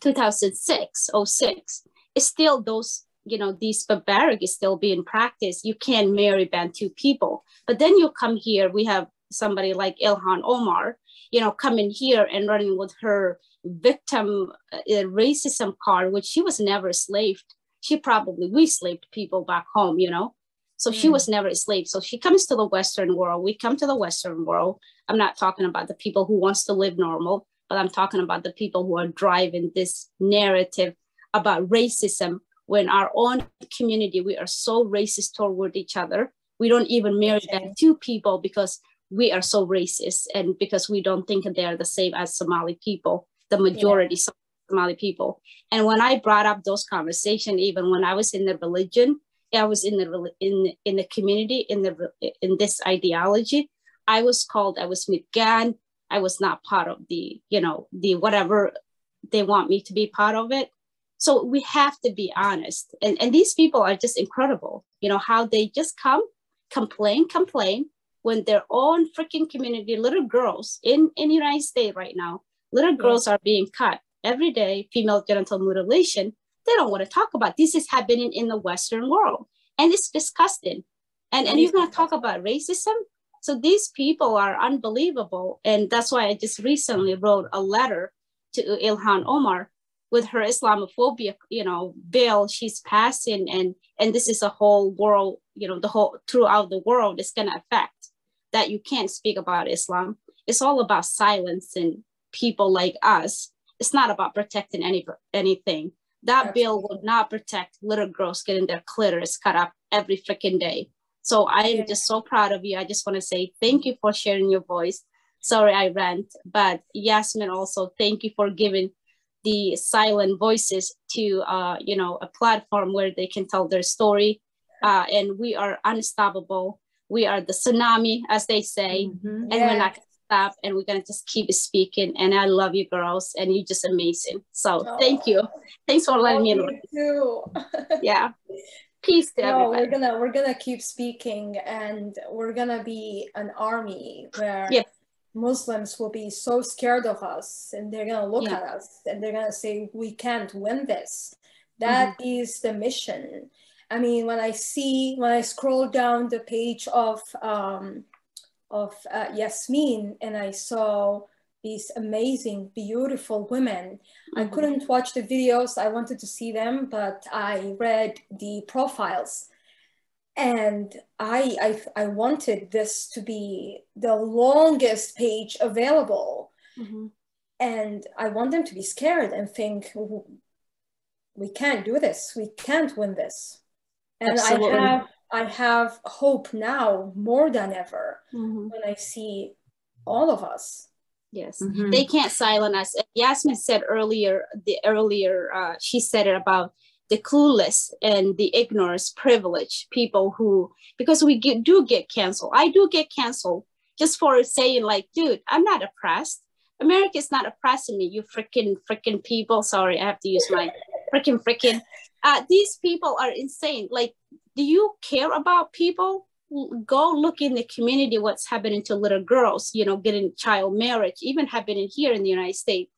2006 06 it's still those you know these barbaric is still being practiced you can't marry bantu people but then you come here we have somebody like ilhan omar you know coming here and running with her victim uh, racism card which she was never enslaved she probably we slaved people back home you know? So mm. she was never a slave. So she comes to the western world. We come to the western world. I'm not talking about the people who wants to live normal but i'm talking about the people who are driving this narrative about racism when our own community we are so racist toward each other. We don't even marry okay. two people because we are so racist and because we don't think they are the same as somali people the majority yeah. somali people. And when i brought up those conversations even when i was in the religion i was in the in in the community in the in this ideology i was called i was midgan i was not part of the you know the whatever they want me to be part of it. So we have to be honest. And, and these people are just incredible. You know how they just come complain complain when their own freaking community little girls in in the united states right now little girls are being cut every day. Female genital mutilation. They don't want to talk about this is happening in the western world and it's disgusting. And and you're going to talk about racism? So these people are unbelievable and that's why i just recently wrote a letter to ilhan omar with her Islamophobia, you know, bill she's passing, and and this is a whole world, you know, the whole throughout the world is going to affect that you can't speak about Islam. It's all about silencing people like us. It's not about protecting any anything. That Absolutely. bill will not protect little girls getting their clitoris cut up every freaking day. So I am just so proud of you. I just want to say thank you for sharing your voice. Sorry I rant, but Yasmine also thank you for giving the silent voices to uh, you know a platform where they can tell their story uh, and we are unstoppable we are the tsunami as they say mm-hmm. and yeah. we're not gonna and we're gonna just keep speaking and i love you girls and you're just amazing so oh. thank you thanks for letting oh, me know yeah peace to no, everybody. we're gonna we're gonna keep speaking and we're gonna be an army where yep. Muslims will be so scared of us and they're going to look yeah. at us and they're going to say, we can't win this. That mm-hmm. is the mission. I mean, when I see, when I scroll down the page of, um, of uh, Yasmine and I saw these amazing, beautiful women. Mm-hmm. I couldn't watch the videos. I wanted to see them, but I read the profiles and I, I i wanted this to be the longest page available mm-hmm. and i want them to be scared and think we can't do this we can't win this and Absolutely. i have i have hope now more than ever mm-hmm. when i see all of us. Yes. Mm-hmm. they can't silence us. Yasmine said earlier the earlier uh, she said it about the clueless and the ignorance privileged people who because we get, do get canceled. I do get canceled just for saying like dude i'm not oppressed. America is not oppressing me you freaking freaking people. Sorry i have to use my freaking freaking uh, these people are insane. Like do you care about people? Go look in the community what's happening to little girls you know getting child marriage even happening here in the united states.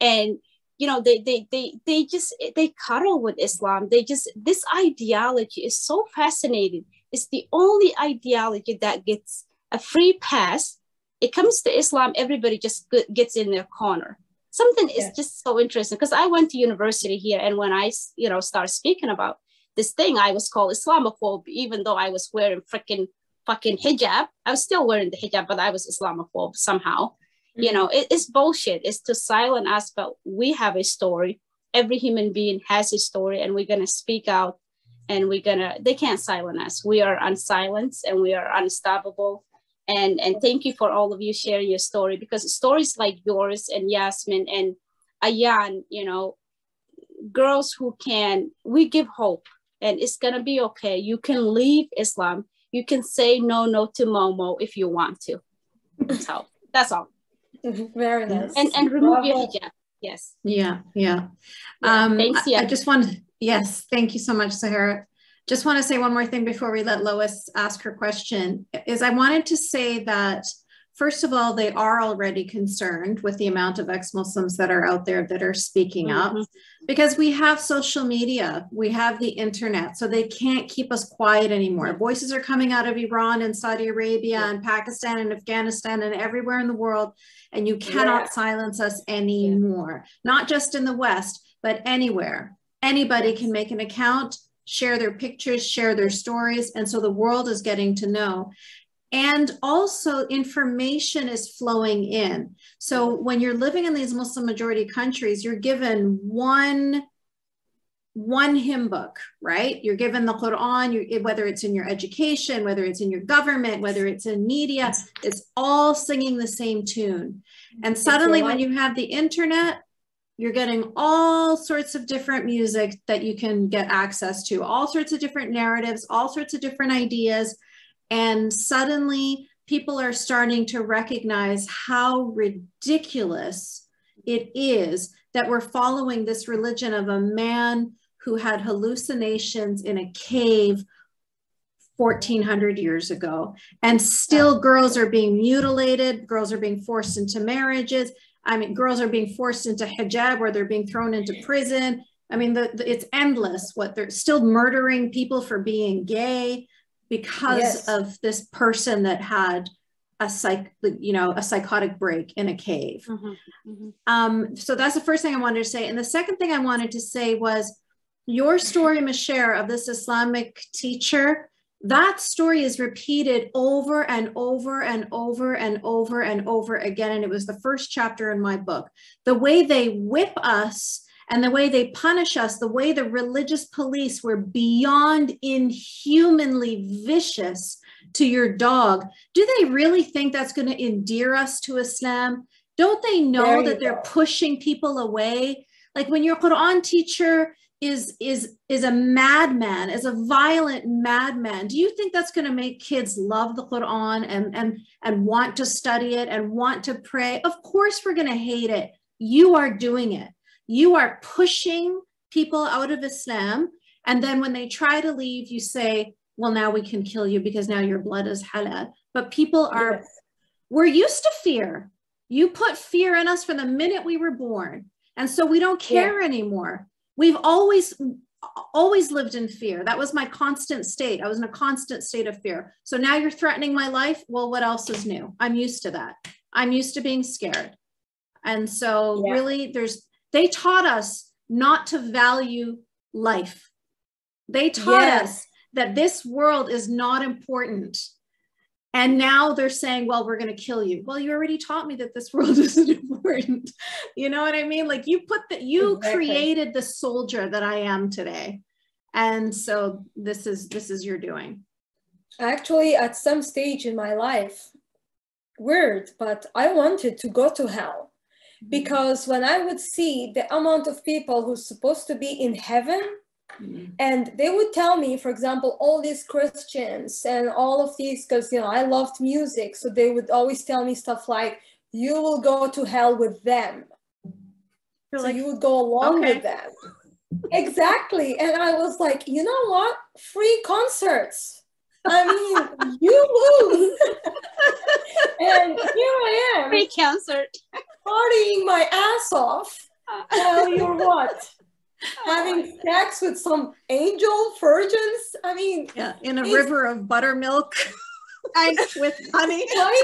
And you know they they they they just they cuddle with islam. They just this ideology is so fascinating. It's the only ideology that gets a free pass. It comes to islam everybody just gets in their corner. Something is just so interesting because i went to university here and when i you know start speaking about this thing i was called islamophobe even though i was wearing freaking fucking hijab. I was still wearing the hijab but i was islamophobe somehow. You mm-hmm. know, it, it's bullshit. It's to silence us, but we have a story. Every human being has a story, and we're gonna speak out and we're gonna they can't silence us. We are unsilenced and we are unstoppable. And and thank you for all of you sharing your story because stories like yours and yasmine and ayaan you know girls who can we give hope and it's gonna be okay. You can leave islam. You can say no no to momo if you want to. So that's all. Very nice. And and remove your hijab. Yes. Yeah yeah, Yeah, um thanks, I- yeah. I just want yes thank you so much Sahara. Just want to say one more thing before we let Lois ask her question. Is I wanted to say that first of all they are already concerned with the amount of ex-Muslims that are out there that are speaking up Mhm. because we have social media, we have the internet, so they can't keep us quiet anymore. Voices are coming out of Iran and Saudi Arabia and Pakistan and Afghanistan and everywhere in the world, and you cannot Yeah. silence us anymore. Not just in the West, but anywhere. Anybody can make an account, share their pictures, share their stories, and so the world is getting to know. And also, information is flowing in. So, when you're living in these Muslim majority countries, you're given one one hymn book, right? You're given the Quran, you, whether it's in your education, whether it's in your government, whether it's in media, it's all singing the same tune. And suddenly, when you have the internet, you're getting all sorts of different music that you can get access to, all sorts of different narratives, all sorts of different ideas. And suddenly people are starting to recognize how ridiculous it is that we're following this religion of a man who had hallucinations in a cave 1400 years ago. And still girls are being mutilated girls are being forced into marriages. I mean girls are being forced into hijab or they're being thrown into prison. I mean the, the- it's endless what they're still murdering people for being gay because Yes. of this person that had a psych you know a psychotic break in a cave Mhm. Mhm. um, so that's the first thing I wanted to say. And the second thing I wanted to say was your story, Meshair, of this Islamic teacher, that story is repeated over and over and over and over and over again. And it was the first chapter in my book. The way they whip us and the way they punish us, the way the religious police were beyond inhumanly vicious to your dog. Do they really think that's going to endear us to Islam? Don't they know that they're pushing people away? Like when your Quran teacher is is is a madman, is a violent madman. Do you think that's going to make kids love the Quran and and and want to study it and want to pray? Of course we're going to hate it. You are doing it. You are pushing people out of Islam and then when they try to leave you say, "Well, now we can kill you because now your blood is halal." But people are Yes. we're used to fear. You put fear in us from the minute we were born. And so we don't care anymore. We've always always lived in fear. That was my constant state. I was in a constant state of fear. So now you're threatening my life. Well, what else is new? I'm used to that. I'm used to being scared. And so Yeah. really there's they taught us not to value life. They taught Yes. us that this world is not important. And now they're saying, well, we're going to kill you. Well, you already taught me that this world isn't important. You know what I mean? Like you put that, you Exactly. created the soldier that I am today. And so this is, this is your doing. Actually, at some stage in my life, weird, but I wanted to go to hell because when I would see the amount of people who's supposed to be in heaven, Mhm. and they would tell me, for example, all these Christians and all of these, because you know I loved music, so they would always tell me stuff like, "You will go to hell with them." You're so like, you would go along okay. with them. exactly, and I was like, you know what? Free concerts. I mean, you lose. and here I am Free concert. partying my ass off while you're what? Having sex with some angel virgins? I mean, yeah, in a river of buttermilk I with honey. right?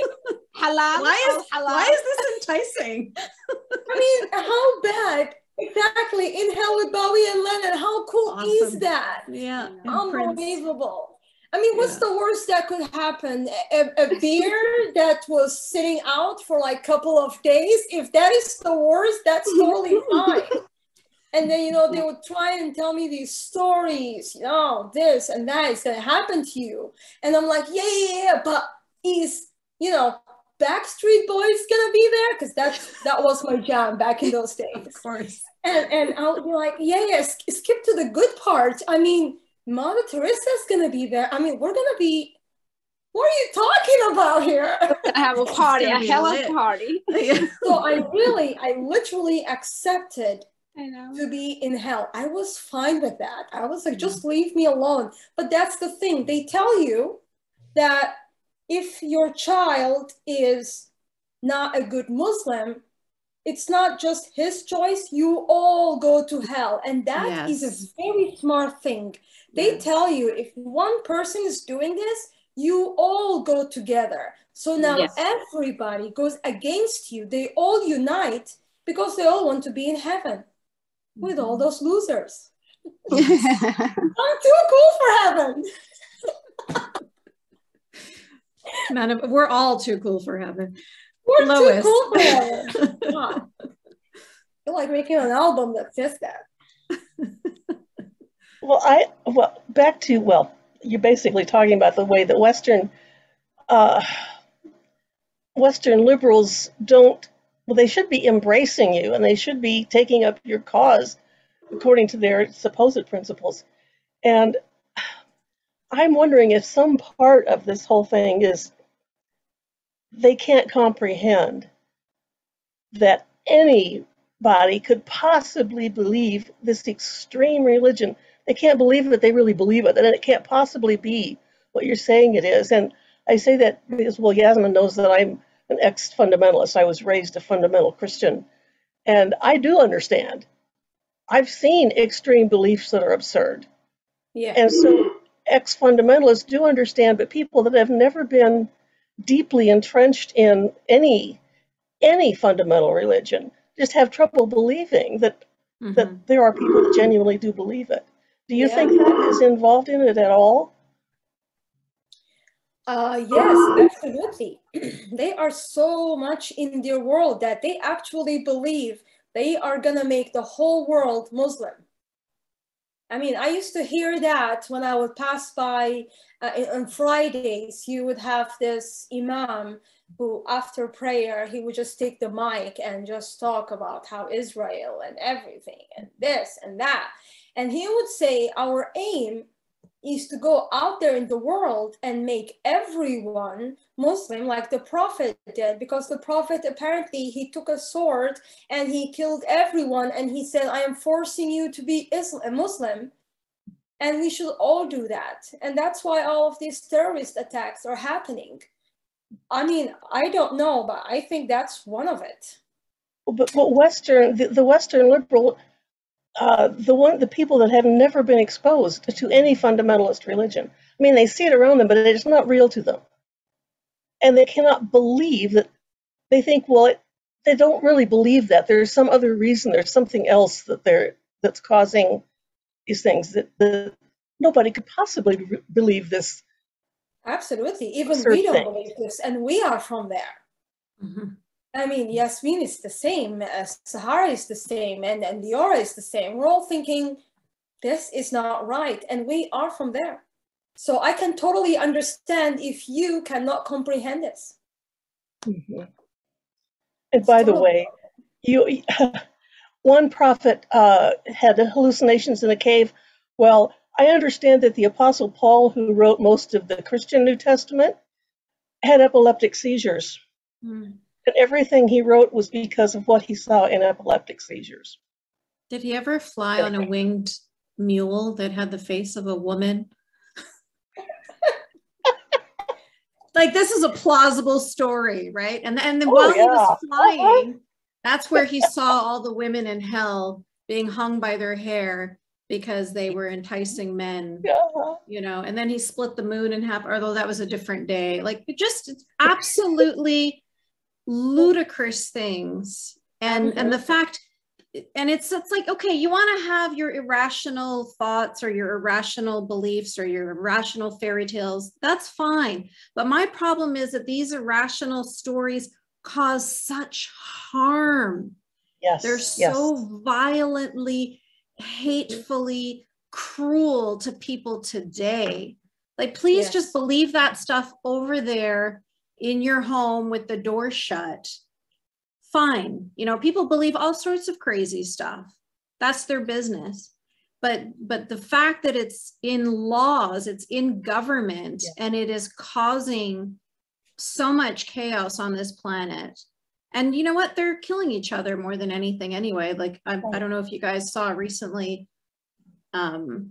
halal. Why is, oh, halal. why is this enticing? I mean, how bad? Exactly. In Hell with Bowie and Lennon. How cool is that? Yeah. and Prince. Unbelievable. I mean, what's yeah. the worst that could happen? A, a beer that was sitting out for like a couple of days. If that is the worst, that's totally fine. And then, you know, they would try and tell me these stories, you know, this and that is going to happen to you. And I'm like, yeah, yeah, yeah, but is, you know, Backstreet Boys gonna be there? Because that's that was my jam back in those days. of course. And and I'll be like, yeah, yeah, skip to the good part. I mean, Mother Teresa's gonna be there. I mean, we're gonna be. What are you talking about here? I have a party, a hell of a party. so I really, I literally accepted to be in hell. I was fine with that. I was like, just mm. leave me alone. But that's the thing. They tell you that if your child is not a good Muslim, it's not just his choice, you all go to hell. And that yes. is a very smart thing. They yes. tell you if one person is doing this, you all go together. So now yes. everybody goes against you. They all unite because they all want to be in heaven with all mm-hmm. those losers. I'm too cool for heaven. Man, we're all too cool for heaven. We're Lois. too cool for heaven. I feel like making an album that says that. well, I well back to well, you're basically talking about the way that Western uh, Western liberals don't. Well, they should be embracing you, and they should be taking up your cause according to their supposed principles. And I'm wondering if some part of this whole thing is they can't comprehend that anybody could possibly believe this extreme religion. They can't believe that they really believe it, and it can't possibly be what you're saying it is. And I say that because, well, Yasmine knows that I'm an ex fundamentalist. I was raised a fundamental Christian. And I do understand. I've seen extreme beliefs that are absurd. Yeah. And so ex fundamentalists do understand, but people that have never been deeply entrenched in any any fundamental religion just have trouble believing that mm-hmm. that there are people that genuinely do believe it. Do you yeah. think that is involved in it at all? Uh, yes, absolutely. they are so much in their world that they actually believe they are gonna make the whole world Muslim. I mean, I used to hear that when I would pass by uh, on Fridays. You would have this imam who, after prayer, he would just take the mic and just talk about how Israel and everything and this and that. And he would say, Our aim is to go out there in the world and make everyone Muslim like the Prophet did, because the Prophet apparently he took a sword and he killed everyone and he said, I am forcing you to be Islam, Muslim. And we should all do that. And that's why all of these terrorist attacks are happening. I mean, I don't know, but I think that's one of it. But, but Western, the, the Western liberal uh, the one the people that have never been exposed to any fundamentalist religion. I mean, they see it around them, but it's not real to them, and they cannot believe that. They think, well, it, they don't really believe that. There's some other reason. There's something else that they're that's causing these things that, that nobody could possibly believe this. Absolutely, even we don't believe this, and we are from there. Mm-hmm. I mean, Yasmine is the same, uh, Sahara is the same, and, and Diora is the same. We're all thinking, this is not right, and we are from there. So I can totally understand if you cannot comprehend this. Mm-hmm. And by the way, you one prophet uh, had hallucinations in a cave. Well, I understand that the Apostle Paul, who wrote most of the Christian New Testament, had epileptic seizures. Mm and everything he wrote was because of what he saw in epileptic seizures. Did he ever fly on a winged mule that had the face of a woman? like this is a plausible story, right? And and then oh, while yeah. he was flying, that's where he saw all the women in hell being hung by their hair because they were enticing men yeah. you know and then he split the moon in half although that was a different day like just absolutely ludicrous things and mm-hmm. and the fact and it's it's like okay you want to have your irrational thoughts or your irrational beliefs or your irrational fairy tales that's fine but my problem is that these irrational stories cause such harm Yes. they're yes. so violently hatefully cruel to people today. Like please Yes. just believe that stuff over there in your home with the door shut. Fine. You know people believe all sorts of crazy stuff. That's their business. But but the fact that it's in laws it's in government and it is causing so much chaos on this planet and you know what? They're killing each other more than anything anyway. Like i, I don't know if you guys saw recently um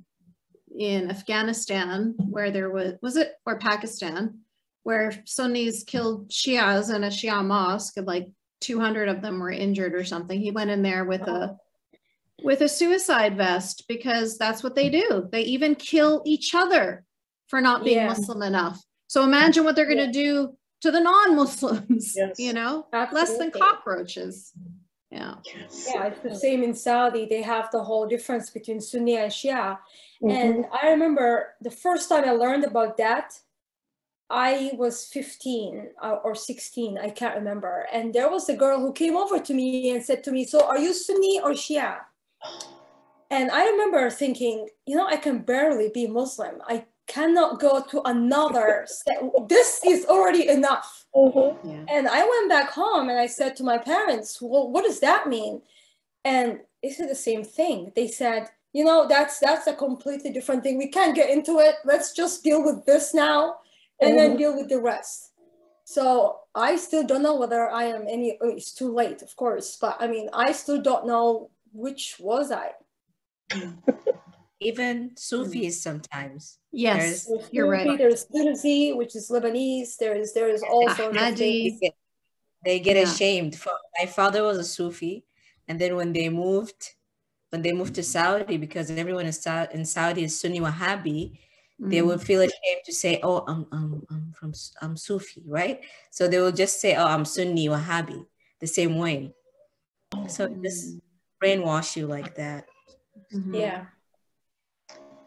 in afghanistan where there was was it or pakistan where sunnis killed shias in a shia mosque and like 200 of them were injured or something. He went in there with a with a suicide vest because that's what they do. They even kill each other for not being Yeah. muslim enough. So imagine what they're going to do to the non-muslims Yes. you know less than cockroaches yeah Yes. Yeah, it's the same in Saudi. They have the whole difference between Sunni and Shia. Mhm. And I remember the first time I learned about that, I was 15 uh, or 16, I can't remember. And there was a girl who came over to me and said to me, So are you Sunni or Shia? And I remember thinking, you know, I can barely be Muslim. I cannot go to another. se- this is already enough. Mhm. yeah And I went back home and I said to my parents, well, what does that mean? And they said the same thing. They said, you know, that's that's a completely different thing. We can't get into it. Let's just deal with this now and then Mhm. deal with the rest. So I still don't know whether I am any oh, it's too late, of course, but I mean I still don't know which was I. Even Sufis sometimes. yes There's you're Sufi, right There's Sufi, which is Lebanese. There's there's all sorts of Ahmadi. things. They get, Yeah. ashamed. For, my father was a Sufi, and then when they moved, when they moved to Saudi, because everyone in, in Saudi is Sunni Wahhabi, they Mm. would feel ashamed to say, "Oh, I'm I'm I'm from S- I'm Sufi," right? So they will just say, "Oh, I'm Sunni Wahhabi," the same way. So it just brainwash you like that. Mhm. Yeah.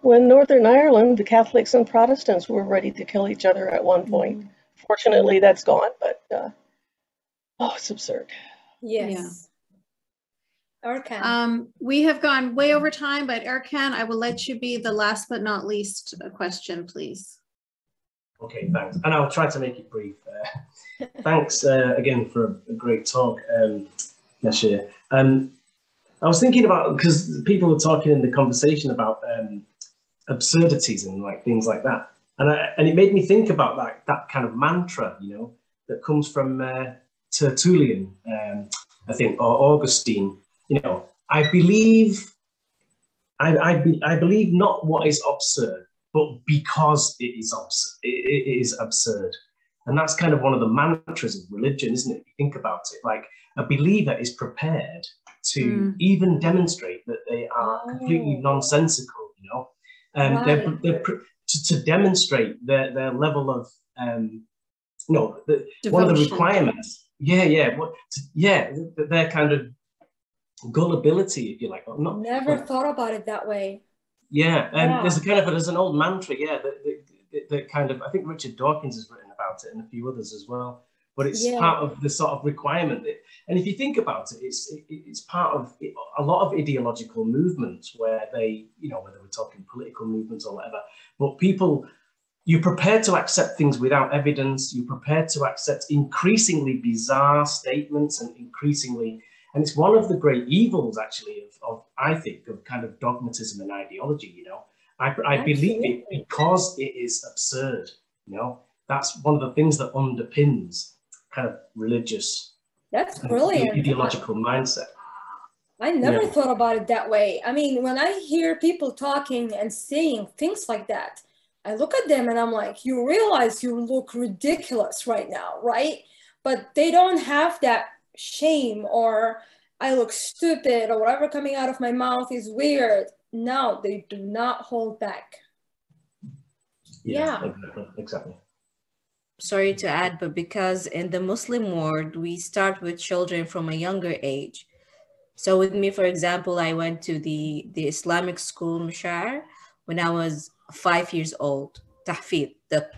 When Northern Ireland, the Catholics and Protestants were ready to kill each other at one point. Fortunately, that's gone, but uh, oh, it's absurd. Yes. Arkan. Um, we have gone way over time, but Erkan, I will let you be the last but not least uh, question, please. Okay, thanks. And I'll try to make it brief. Uh, thanks uh, again for a, a great talk, um, Nashir. Um, I was thinking about because people were talking in the conversation about um, absurdities and like things like that, and I, and it made me think about that that kind of mantra, you know, that comes from uh, Tertullian, um, I think, or Augustine. You know, I believe, I I, be, I believe not what is absurd, but because it is abs- it, it is absurd. And that's kind of one of the mantras of religion, isn't it? If you think about it, like a believer is prepared to Mm. even demonstrate that they are completely Oh. nonsensical, you know, um, they're, they're pre- to, to demonstrate their, their level of, um, you know, the, one of the requirements. Yeah, yeah, what, to, yeah, their kind of gullibility, if you like. or Not, Never thought about it that way. yeah, and Yeah. there's a kind of there's an old mantra, yeah, that, that, that kind of I think Richard Dawkins has written about it and a few others as well. But it's Yeah. part of the sort of requirement. That, and if you think about it, it's it, it's part of it, a lot of ideological movements where they, you know, whether we're talking political movements or whatever, but people. You're prepared to accept things without evidence. You're prepared to accept increasingly bizarre statements and increasingly and it's one of the great evils, actually, of, of I think, of kind of dogmatism and ideology. You know, I, I believe it because it is absurd. You know, that's one of the things that underpins kind of religious That's brilliant. ideological mindset. I never Yeah. thought about it that way. I mean, when I hear people talking and saying things like that, I look at them and I'm like, you realize you look ridiculous right now, right? But they don't have that shame or I look stupid or whatever coming out of my mouth is weird. No, they do not hold back. Yeah. exactly. exactly. Sorry to add, but because in the Muslim world, we start with children from a younger age. So with me, for example, I went to the, the Islamic school, Meshair, when I was five years old. Tahfid, the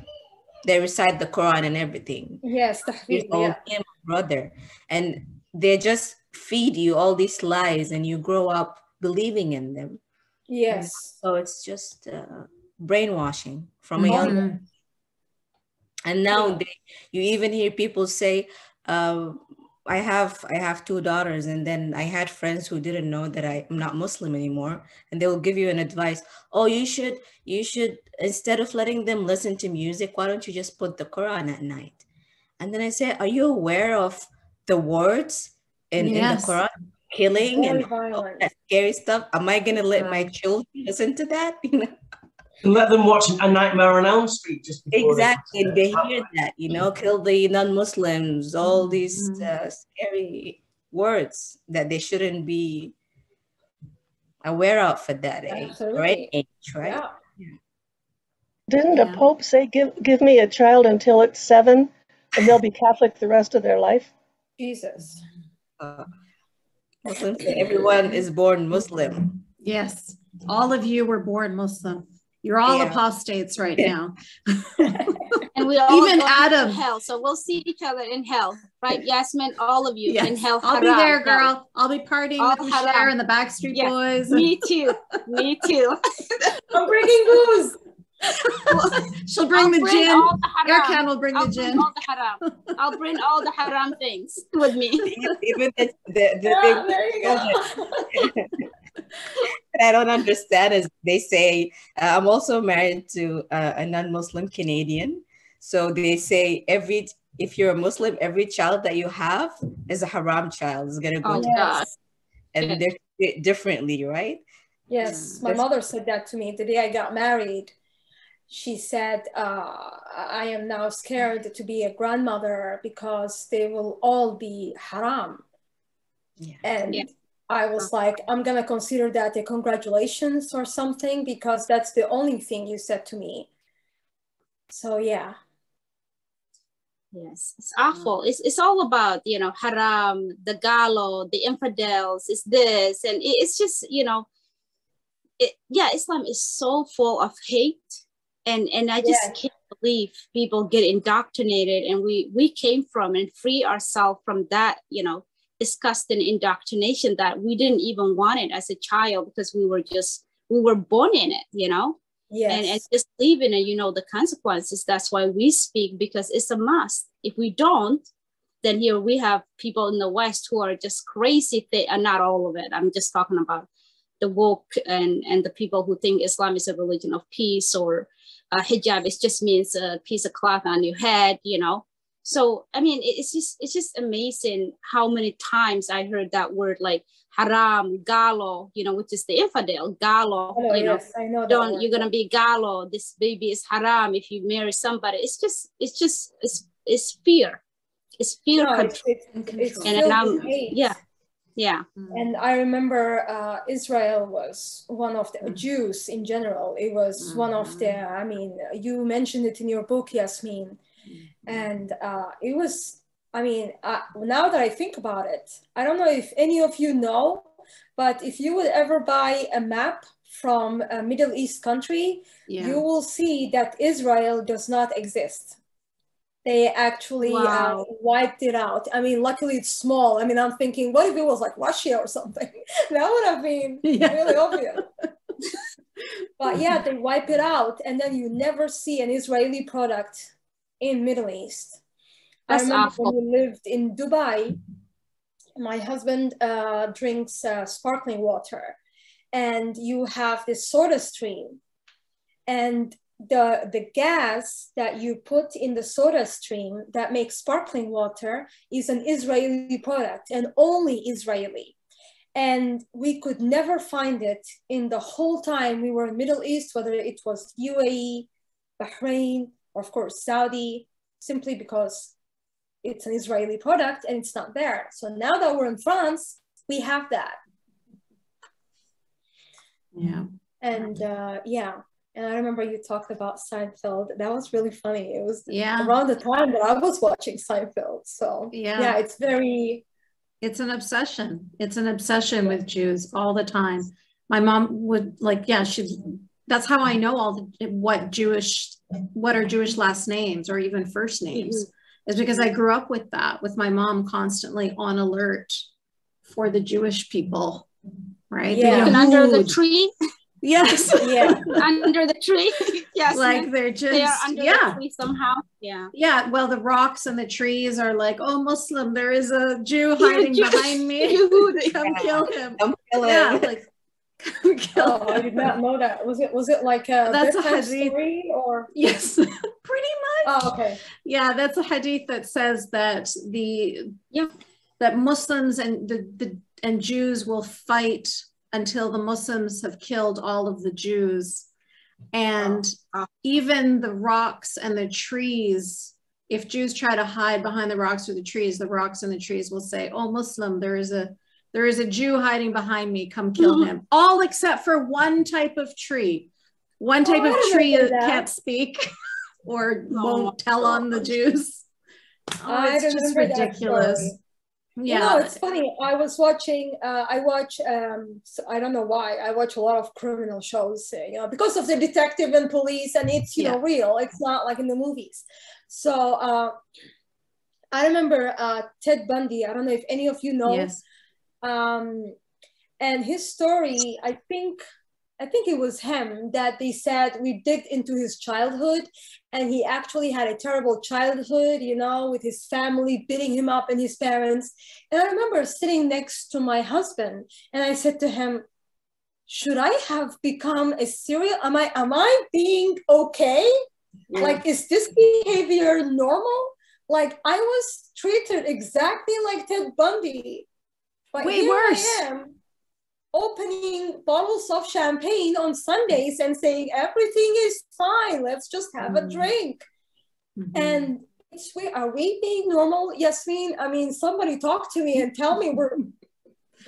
they recite the Quran and everything. Yes, tahfid, yeah. my brother. And they just feed you all these lies and you grow up believing in them. Yes. So it's just uh, brainwashing from a young. And now Yeah. they, you even hear people say uh, i have i have two daughters. And then i had friends who didn't know that i'm not muslim anymore. And they will give you an advice. Oh you should you should instead of letting them listen to music why don't you just put the quran at night? And then i say are you aware of the words in, in the quran? Killing Very and scary stuff? Am i gonna let my children listen to that? You know let them watch A Nightmare on Elm Street just before they- Exactly, and they hear that, you know, kill the non-Muslims, all these Mhm. uh, scary words that they shouldn't be aware of at that age, right? Age, right? Yeah. Didn't Yeah. the Pope say, give, give me a child until it's seven and they'll be Catholic the rest of their life? Jesus. Uh, Muslims, everyone is born Muslim. Yes, all of you were born Muslim. You're all Yeah. apostates right now. And we all Even going to Adam. hell. So we'll see each other in hell, right? Yasmine, all of you in hell. I'll be there, hell. girl. I'll be partying All with Michelle haram. and the Backstreet Yeah. Boys. Me too. Me too. I'm bringing booze. She'll bring I'll the bring gin. all the haram. Will bring I'll the bring gin. all the haram. I'll bring all the haram things with me. Even the, the, the Yeah, thing there you go. that I don't understand is they say, uh, I'm also married to uh, a non-Muslim Canadian. So they say every, if you're a Muslim, every child that you have is a haram child. Is gonna go Oh, to God. and Yeah. they're treated differently, right? Yes, my That's- mother said that to me the day I got married. She said, uh, I am now scared to be a grandmother because they will all be haram. Yeah. And Yeah. I was like, I'm gonna consider that a congratulations or something because that's the only thing you said to me. So yeah, Yes, it's awful. It's it's all about you know haram, the galo, the infidels. It's this, and it, it's just you know, it, yeah, Islam is so full of hate, and and I just Yeah. can't believe people get indoctrinated, and we we came from and free ourselves from that you know disgusting indoctrination that we didn't even want it as a child because we were just we were born in it, you know? Yes, and, and just leave it and you know the consequences. That's why we speak because it's a must. If we don't then here we have people in the west who are just crazy they are not all of it. I'm just talking about the woke and and the people who think islam is a religion of peace or uh, hijab it just means a piece of cloth on your head you know so i mean it's just it's just amazing how many times i heard that word like haram galo you know which is the infidel galo Oh, you know yes, I know don't word. you're gonna be gallo this baby is haram if you marry somebody it's just it's just it's it's fear it's fear No, control. it's, it's, And it's control. and I'm yeah yeah mm. And I remember uh, Israel was one of the mm. Jews in general. It was one of the, mm-hmm. I mean, you mentioned it in your book, Yasmine. Mm. And uh, it was, I mean, uh, now that I think about it, I don't know if any of you know, but if you would ever buy a map from a Middle East country, Yeah. you will see that Israel does not exist. They actually uh, wiped it out. I mean, luckily it's small. I mean, I'm thinking, what if it was like Russia or something? that would have been Yeah. really obvious. but yeah, they wipe it out, and then you never see an Israeli product in Middle East. That's I remember awful. when we lived in Dubai. My husband uh, drinks uh, sparkling water, and you have this soda stream, and the the gas that you put in the soda stream that makes sparkling water is an Israeli product and only Israeli. And we could never find it in the whole time we were in Middle East, whether it was UAE, Bahrain, of course Saudi, simply because it's an Israeli product and it's not there. So now that we're in France, we have that. Yeah. And uh, yeah, and I remember you talked about Seinfeld. That was really funny. It was Yeah. around the time that I was watching Seinfeld. So Yeah. yeah, it's very It's an obsession. It's an obsession with Jews all the time. My mom would like, yeah, she. That's how I know all the what Jewish, what are Jewish last names or even first names, mm-hmm. is because I grew up with that, with my mom constantly on alert for the Jewish people, right? Yeah, under the tree. Yes. Yeah. under the tree. yes. Like they're just they are under yeah. the tree somehow. Yeah. Yeah. Well, the rocks and the trees are like, oh, Muslim, there is a Jew hiding Jew. behind me. Come yeah. kill him. Come kill him. Yeah. Like, come kill oh. I did not know that. Was it was it like a that's a hadith or yes, pretty much. Oh, okay. Yeah, that's a hadith that says that the yeah that Muslims and the, the and Jews will fight until the Muslims have killed all of the Jews. And oh. even the rocks and the trees, if Jews try to hide behind the rocks or the trees, the rocks and the trees will say, Oh, Muslim, there is a there is a Jew hiding behind me, come kill him. All except for one type of tree. One type oh, of tree that can't speak or oh, won't tell on the Jews. Oh, it's just ridiculous. Yeah, you know, it's funny. I was watching. Uh, I watch. Um, I don't know why. I watch a lot of criminal shows. Uh, you know, because of the detective and police, and it's you yeah. know real. It's not like in the movies. So uh, I remember uh, Ted Bundy. I don't know if any of you know. Yes. Um, and his story. I think I think it was him that they said we digged into his childhood and he actually had a terrible childhood, you know, with his family beating him up and his parents. And I remember sitting next to my husband and I said to him, should I have become a serial? Am I am I being okay? Yeah. Like, is this behavior normal? Like I was treated exactly like Ted Bundy. But Way worse. I am opening bottles of champagne on Sundays and saying everything is fine. Let's just have mm. a drink. Mm-hmm. And we are we being normal, Yasmine? I mean, somebody talk to me and tell me we're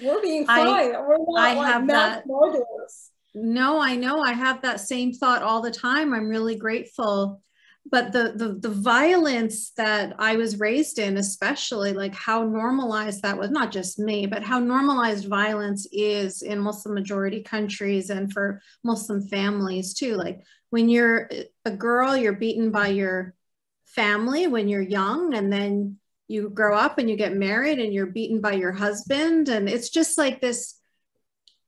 we're being fine. I, we're not I like have that. Murderers. No, I know. I have that same thought all the time. I'm really grateful but the, the the violence that i was raised in especially like how normalized that was not just me but how normalized violence is in muslim majority countries and for muslim families too. Like when you're a girl you're beaten by your family when you're young and then you grow up and you get married and you're beaten by your husband. And it's just like this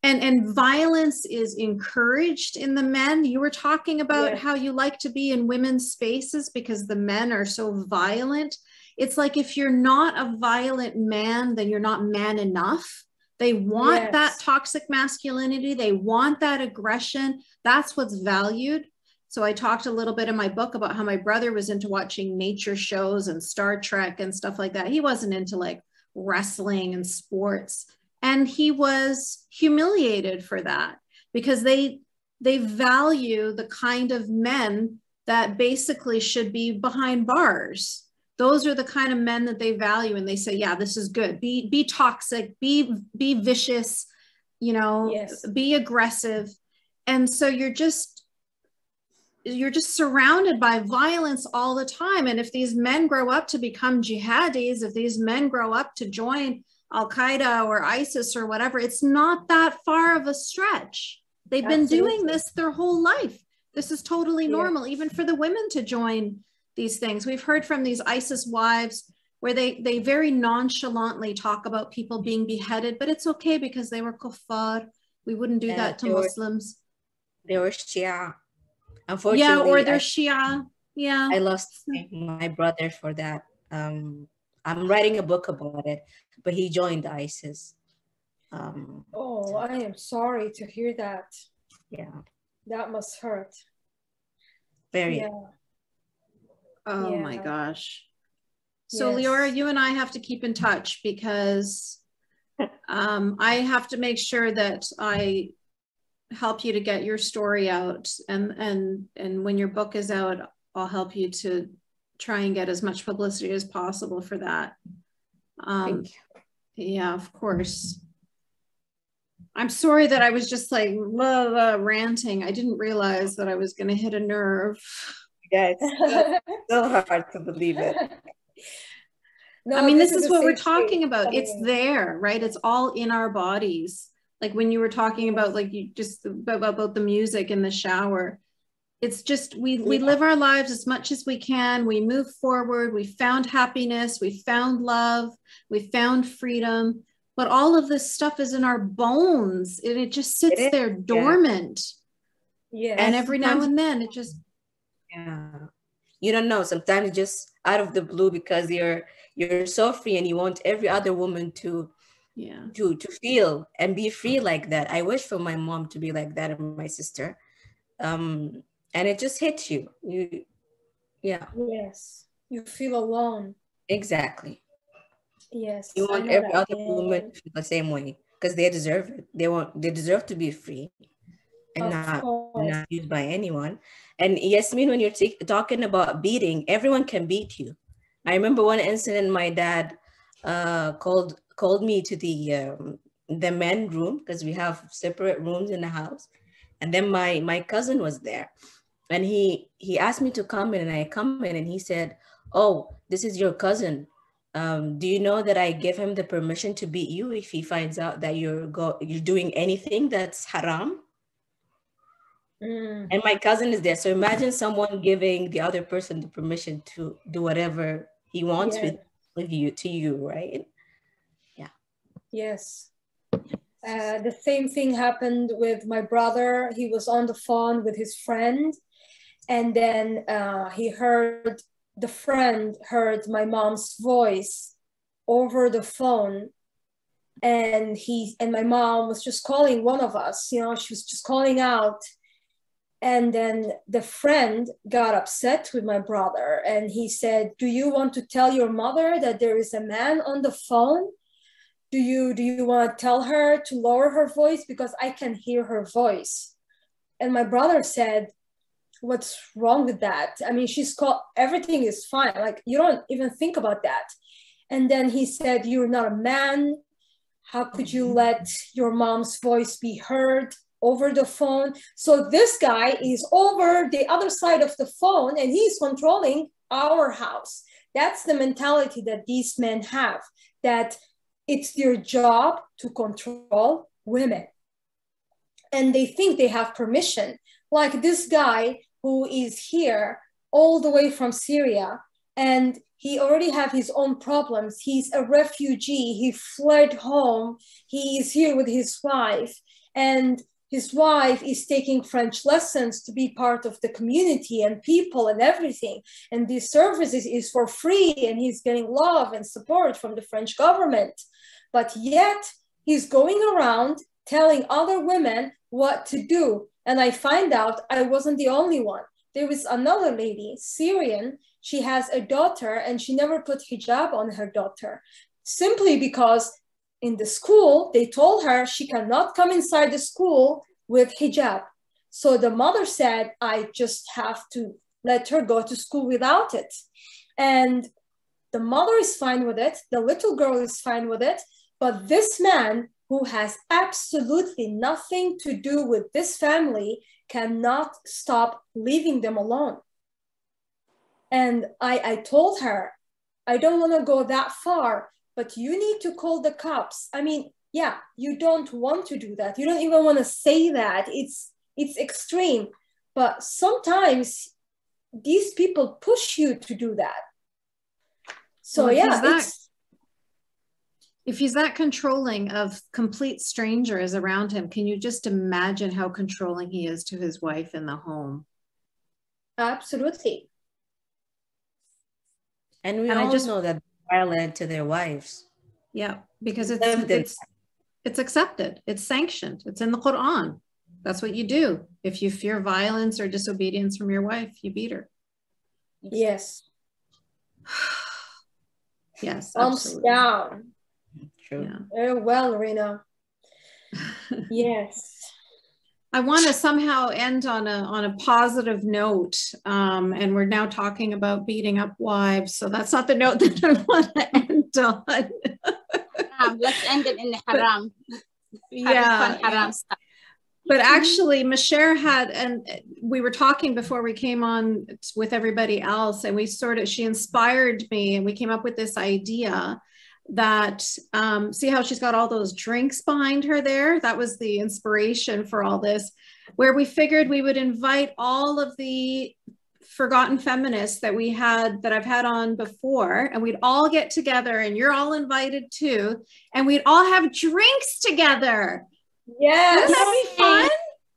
and and violence is encouraged in the men. You were talking about how you like to be in women's spaces because the men are so violent. It's like if you're not a violent man then you're not man enough. They want yes. that toxic masculinity. They want that aggression. That's what's valued. So i talked a little bit in my book about how my brother was into watching nature shows and star trek and stuff like that. He wasn't into like wrestling and sports and he was humiliated for that because they they value the kind of men that basically should be behind bars. Those are the kind of men that they value and they say yeah this is good. Be be toxic be be vicious you know yes. be aggressive. And so you're just you're just surrounded by violence all the time. And if these men grow up to become jihadis if these men grow up to join Al Qaeda or ISIS or whatever, it's not that far of a stretch. They've Absolutely. been doing this their whole life. This is totally normal, yeah. even for the women to join these things. We've heard from these ISIS wives where they, they very nonchalantly talk about people being beheaded, but it's okay because they were kuffar. We wouldn't do that to they Muslims. Were, they were Shia. Unfortunately, yeah, or they're I, Shia. Yeah. I lost my brother for that. Um, I'm writing a book about it, but he joined ISIS. Um, oh, I am sorry to hear that. Yeah. That must hurt. Very. Yeah. Oh yeah. my gosh. So yes. Leora, you and I have to keep in touch because um, I have to make sure that I help you to get your story out and and and when your book is out I'll help you to try and get as much publicity as possible for that. Um, yeah, of course. I'm sorry that I was just like blah, blah, ranting. I didn't realize that I was going to hit a nerve. Yeah, it's so, hard to believe it. No, I mean, this, is is what we're talking about. I It's there, right? It's all in our bodies. Like when you were talking about, like you just about, about the music in the shower. It's just we we Yeah. live our lives as much as we can. We move forward. We found happiness. We found love. We found freedom. But all of this stuff is in our bones, and it just sits is, there dormant. Yes. And every now and then, it just Yeah. You don't know. Sometimes just out of the blue because you're you're so free and you want every other woman to yeah. to to feel and be free like that. I wish for my mom to be like that and my sister. Um and it just hits you. You yeah, yes. You feel alone. exactly. Yes. You want every other woman to feel the same way because they deserve it. They want they deserve to be free and Of not course. not used by anyone. And Yasmine, when you're ta- talking about beating, everyone can beat you. I remember one incident. My dad uh, called called me to the um, the men room because we have separate rooms in the house, and then my my cousin was there, and he he asked me to come in, and I come in, and he said, "Oh, this is your cousin. Um, do you know that I give him the permission to beat you if he finds out that you're go you're doing anything that's haram?" Mm, and my cousin is there. So imagine someone giving the other person the permission to do whatever he wants Yeah. with, with you to you, right? Yeah yes. Uh, the same thing happened with my brother. He was on the phone with his friend, and then uh, he heard the friend heard my mom's voice over the phone, and he and my mom was just calling one of us. You know, she was just calling out, and then the friend got upset with my brother, and he said, "Do you want to tell your mother that there is a man on the phone?" do you do you want to tell her to lower her voice because i can hear her voice and my brother said what's wrong with that? I mean she's called everything is fine. Like you don't even think about that. And then he said you're not a man. How could you mm-hmm. let your mom's voice be heard over the phone? So this guy is over the other side of the phone and he's controlling our house. That's the mentality that these men have that it's their job to control women. And they think they have permission. Like this guy who is here all the way from Syria and he already have his own problems. He's a refugee. He fled home. He is here with his wife and his wife is taking French lessons to be part of the community and people and everything. And these services is for free and he's getting love and support from the French government but yet he's going around telling other women what to do. And I find out I wasn't the only one. There was another lady, Syrian. She has a daughter and she never put hijab on her daughter simply because in the school they told her she cannot come inside the school with hijab. So the mother said, I just have to let her go to school without it. And the mother is fine with it, the little girl is fine with it, but this man who has absolutely nothing to do with this family cannot stop leaving them alone. And I, I told her, I don't want to go that far, but you need to call the cops. I mean, yeah, you don't want to do that. You don't even want to say that. It's it's extreme. But sometimes these people push you to do that. So yeah, it's if he's that controlling of complete strangers around him, can you just imagine how controlling he is to his wife in the home? absolutely. And we And I all just- know that they're violent to their wives. Yeah, because it's it's it's accepted. It's sanctioned. It's in the Quran. That's what you do. If you fear violence or disobedience from your wife, you beat her. Yes. Yes, Thumbs absolutely. down. True. Yeah. Very well, Rena. Yes. I want to somehow end on a on a positive note, um, and we're now talking about beating up wives. So that's not the note that I want to end on. Um, let's end it in the haram. Having yeah, haram yeah. stuff. but actually, Meshair had, and we were talking before we came on with everybody else, and we sort of, she inspired me, and we came up with this idea that, um, see how she's got all those drinks behind her there? That was the inspiration for all this, where we figured we would invite all of the forgotten feminists that we had that I've had on before, and we'd all get together, and you're all invited too, and we'd all have drinks together. Yes. That Wouldn't that be fun?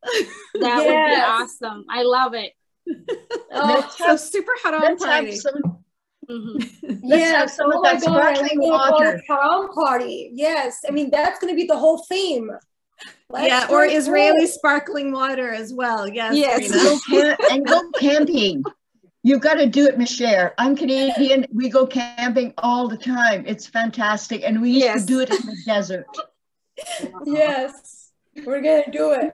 That would be awesome. I love it. Oh, Let's So super hot on let's party. have some, Mhm. let's yes. have some oh of my that God, I'm sparkling water. it party. Yes. I mean, that's going to be the whole theme. Let's yeah, or go Israeli through. sparkling water as well. Yes. Yes. Go and go camping. You've got to do it, Michelle. I'm Canadian. We go camping all the time. It's fantastic. And we used Yes. to do it in the desert. Yes. We're going to do it.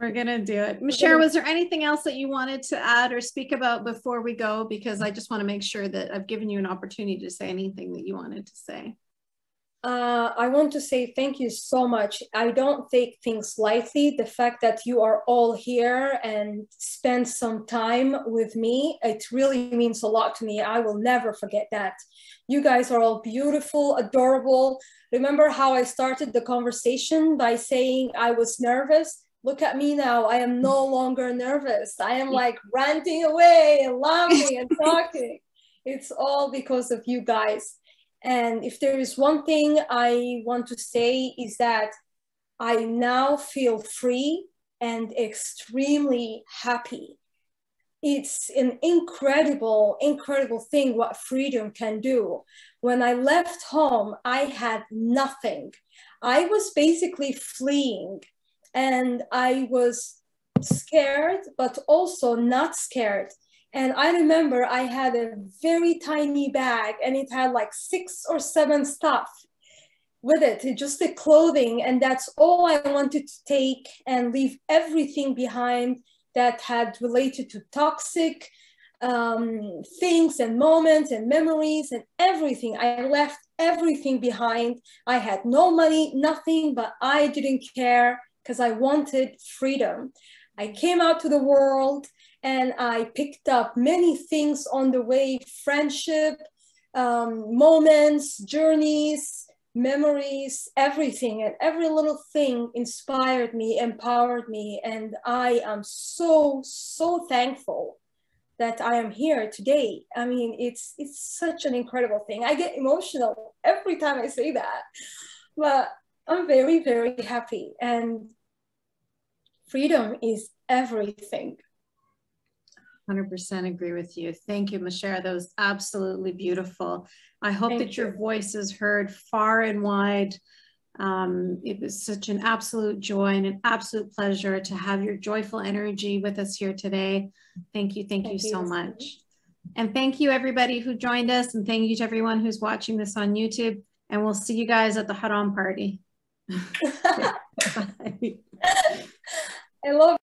We're gonna do it. Meshair, was there anything else that you wanted to add or speak about before we go? Because I just want to make sure that I've given you an opportunity to say anything that you wanted to say. Uh, I want to say thank you so much. I don't take things lightly. The fact that you are all here and spend some time with me, it really means a lot to me. I will never forget that. You guys are all beautiful, adorable. Remember how I started the conversation by saying I was nervous? Look at me now. I am no longer nervous. I am like ranting away and laughing and talking. It's all because of you guys. And if there is one thing I want to say is that I now feel free and extremely happy. It's an incredible, incredible thing what freedom can do. When I left home, I had nothing. I was basically fleeing and I was scared, but also not scared. And I remember I had a very tiny bag and it had like six or seven stuff with it, just the clothing. And that's all I wanted to take and leave everything behind that had related to toxic um, things and moments and memories and everything. I left everything behind. I had no money, nothing, but I didn't care because I wanted freedom. I came out to the world and I picked up many things on the way friendship, um, moments, journeys, memories, everything. And every little thing inspired me, empowered me. And I am so, so thankful that I am here today. I mean, it's it's such an incredible thing. I get emotional every time I say that, but I'm very, very happy. And freedom is everything. 100% agree with you. Thank you, Meshair. That was absolutely beautiful. I hope Thank that your you. voice is heard far and wide. Um, it was such an absolute joy and an absolute pleasure to have your joyful energy with us here today. Thank you. Thank, Thank you you, so much. And thank you everybody who joined us and thank you to everyone who's watching this on YouTube and we'll see you guys at the Haram party. Bye. I love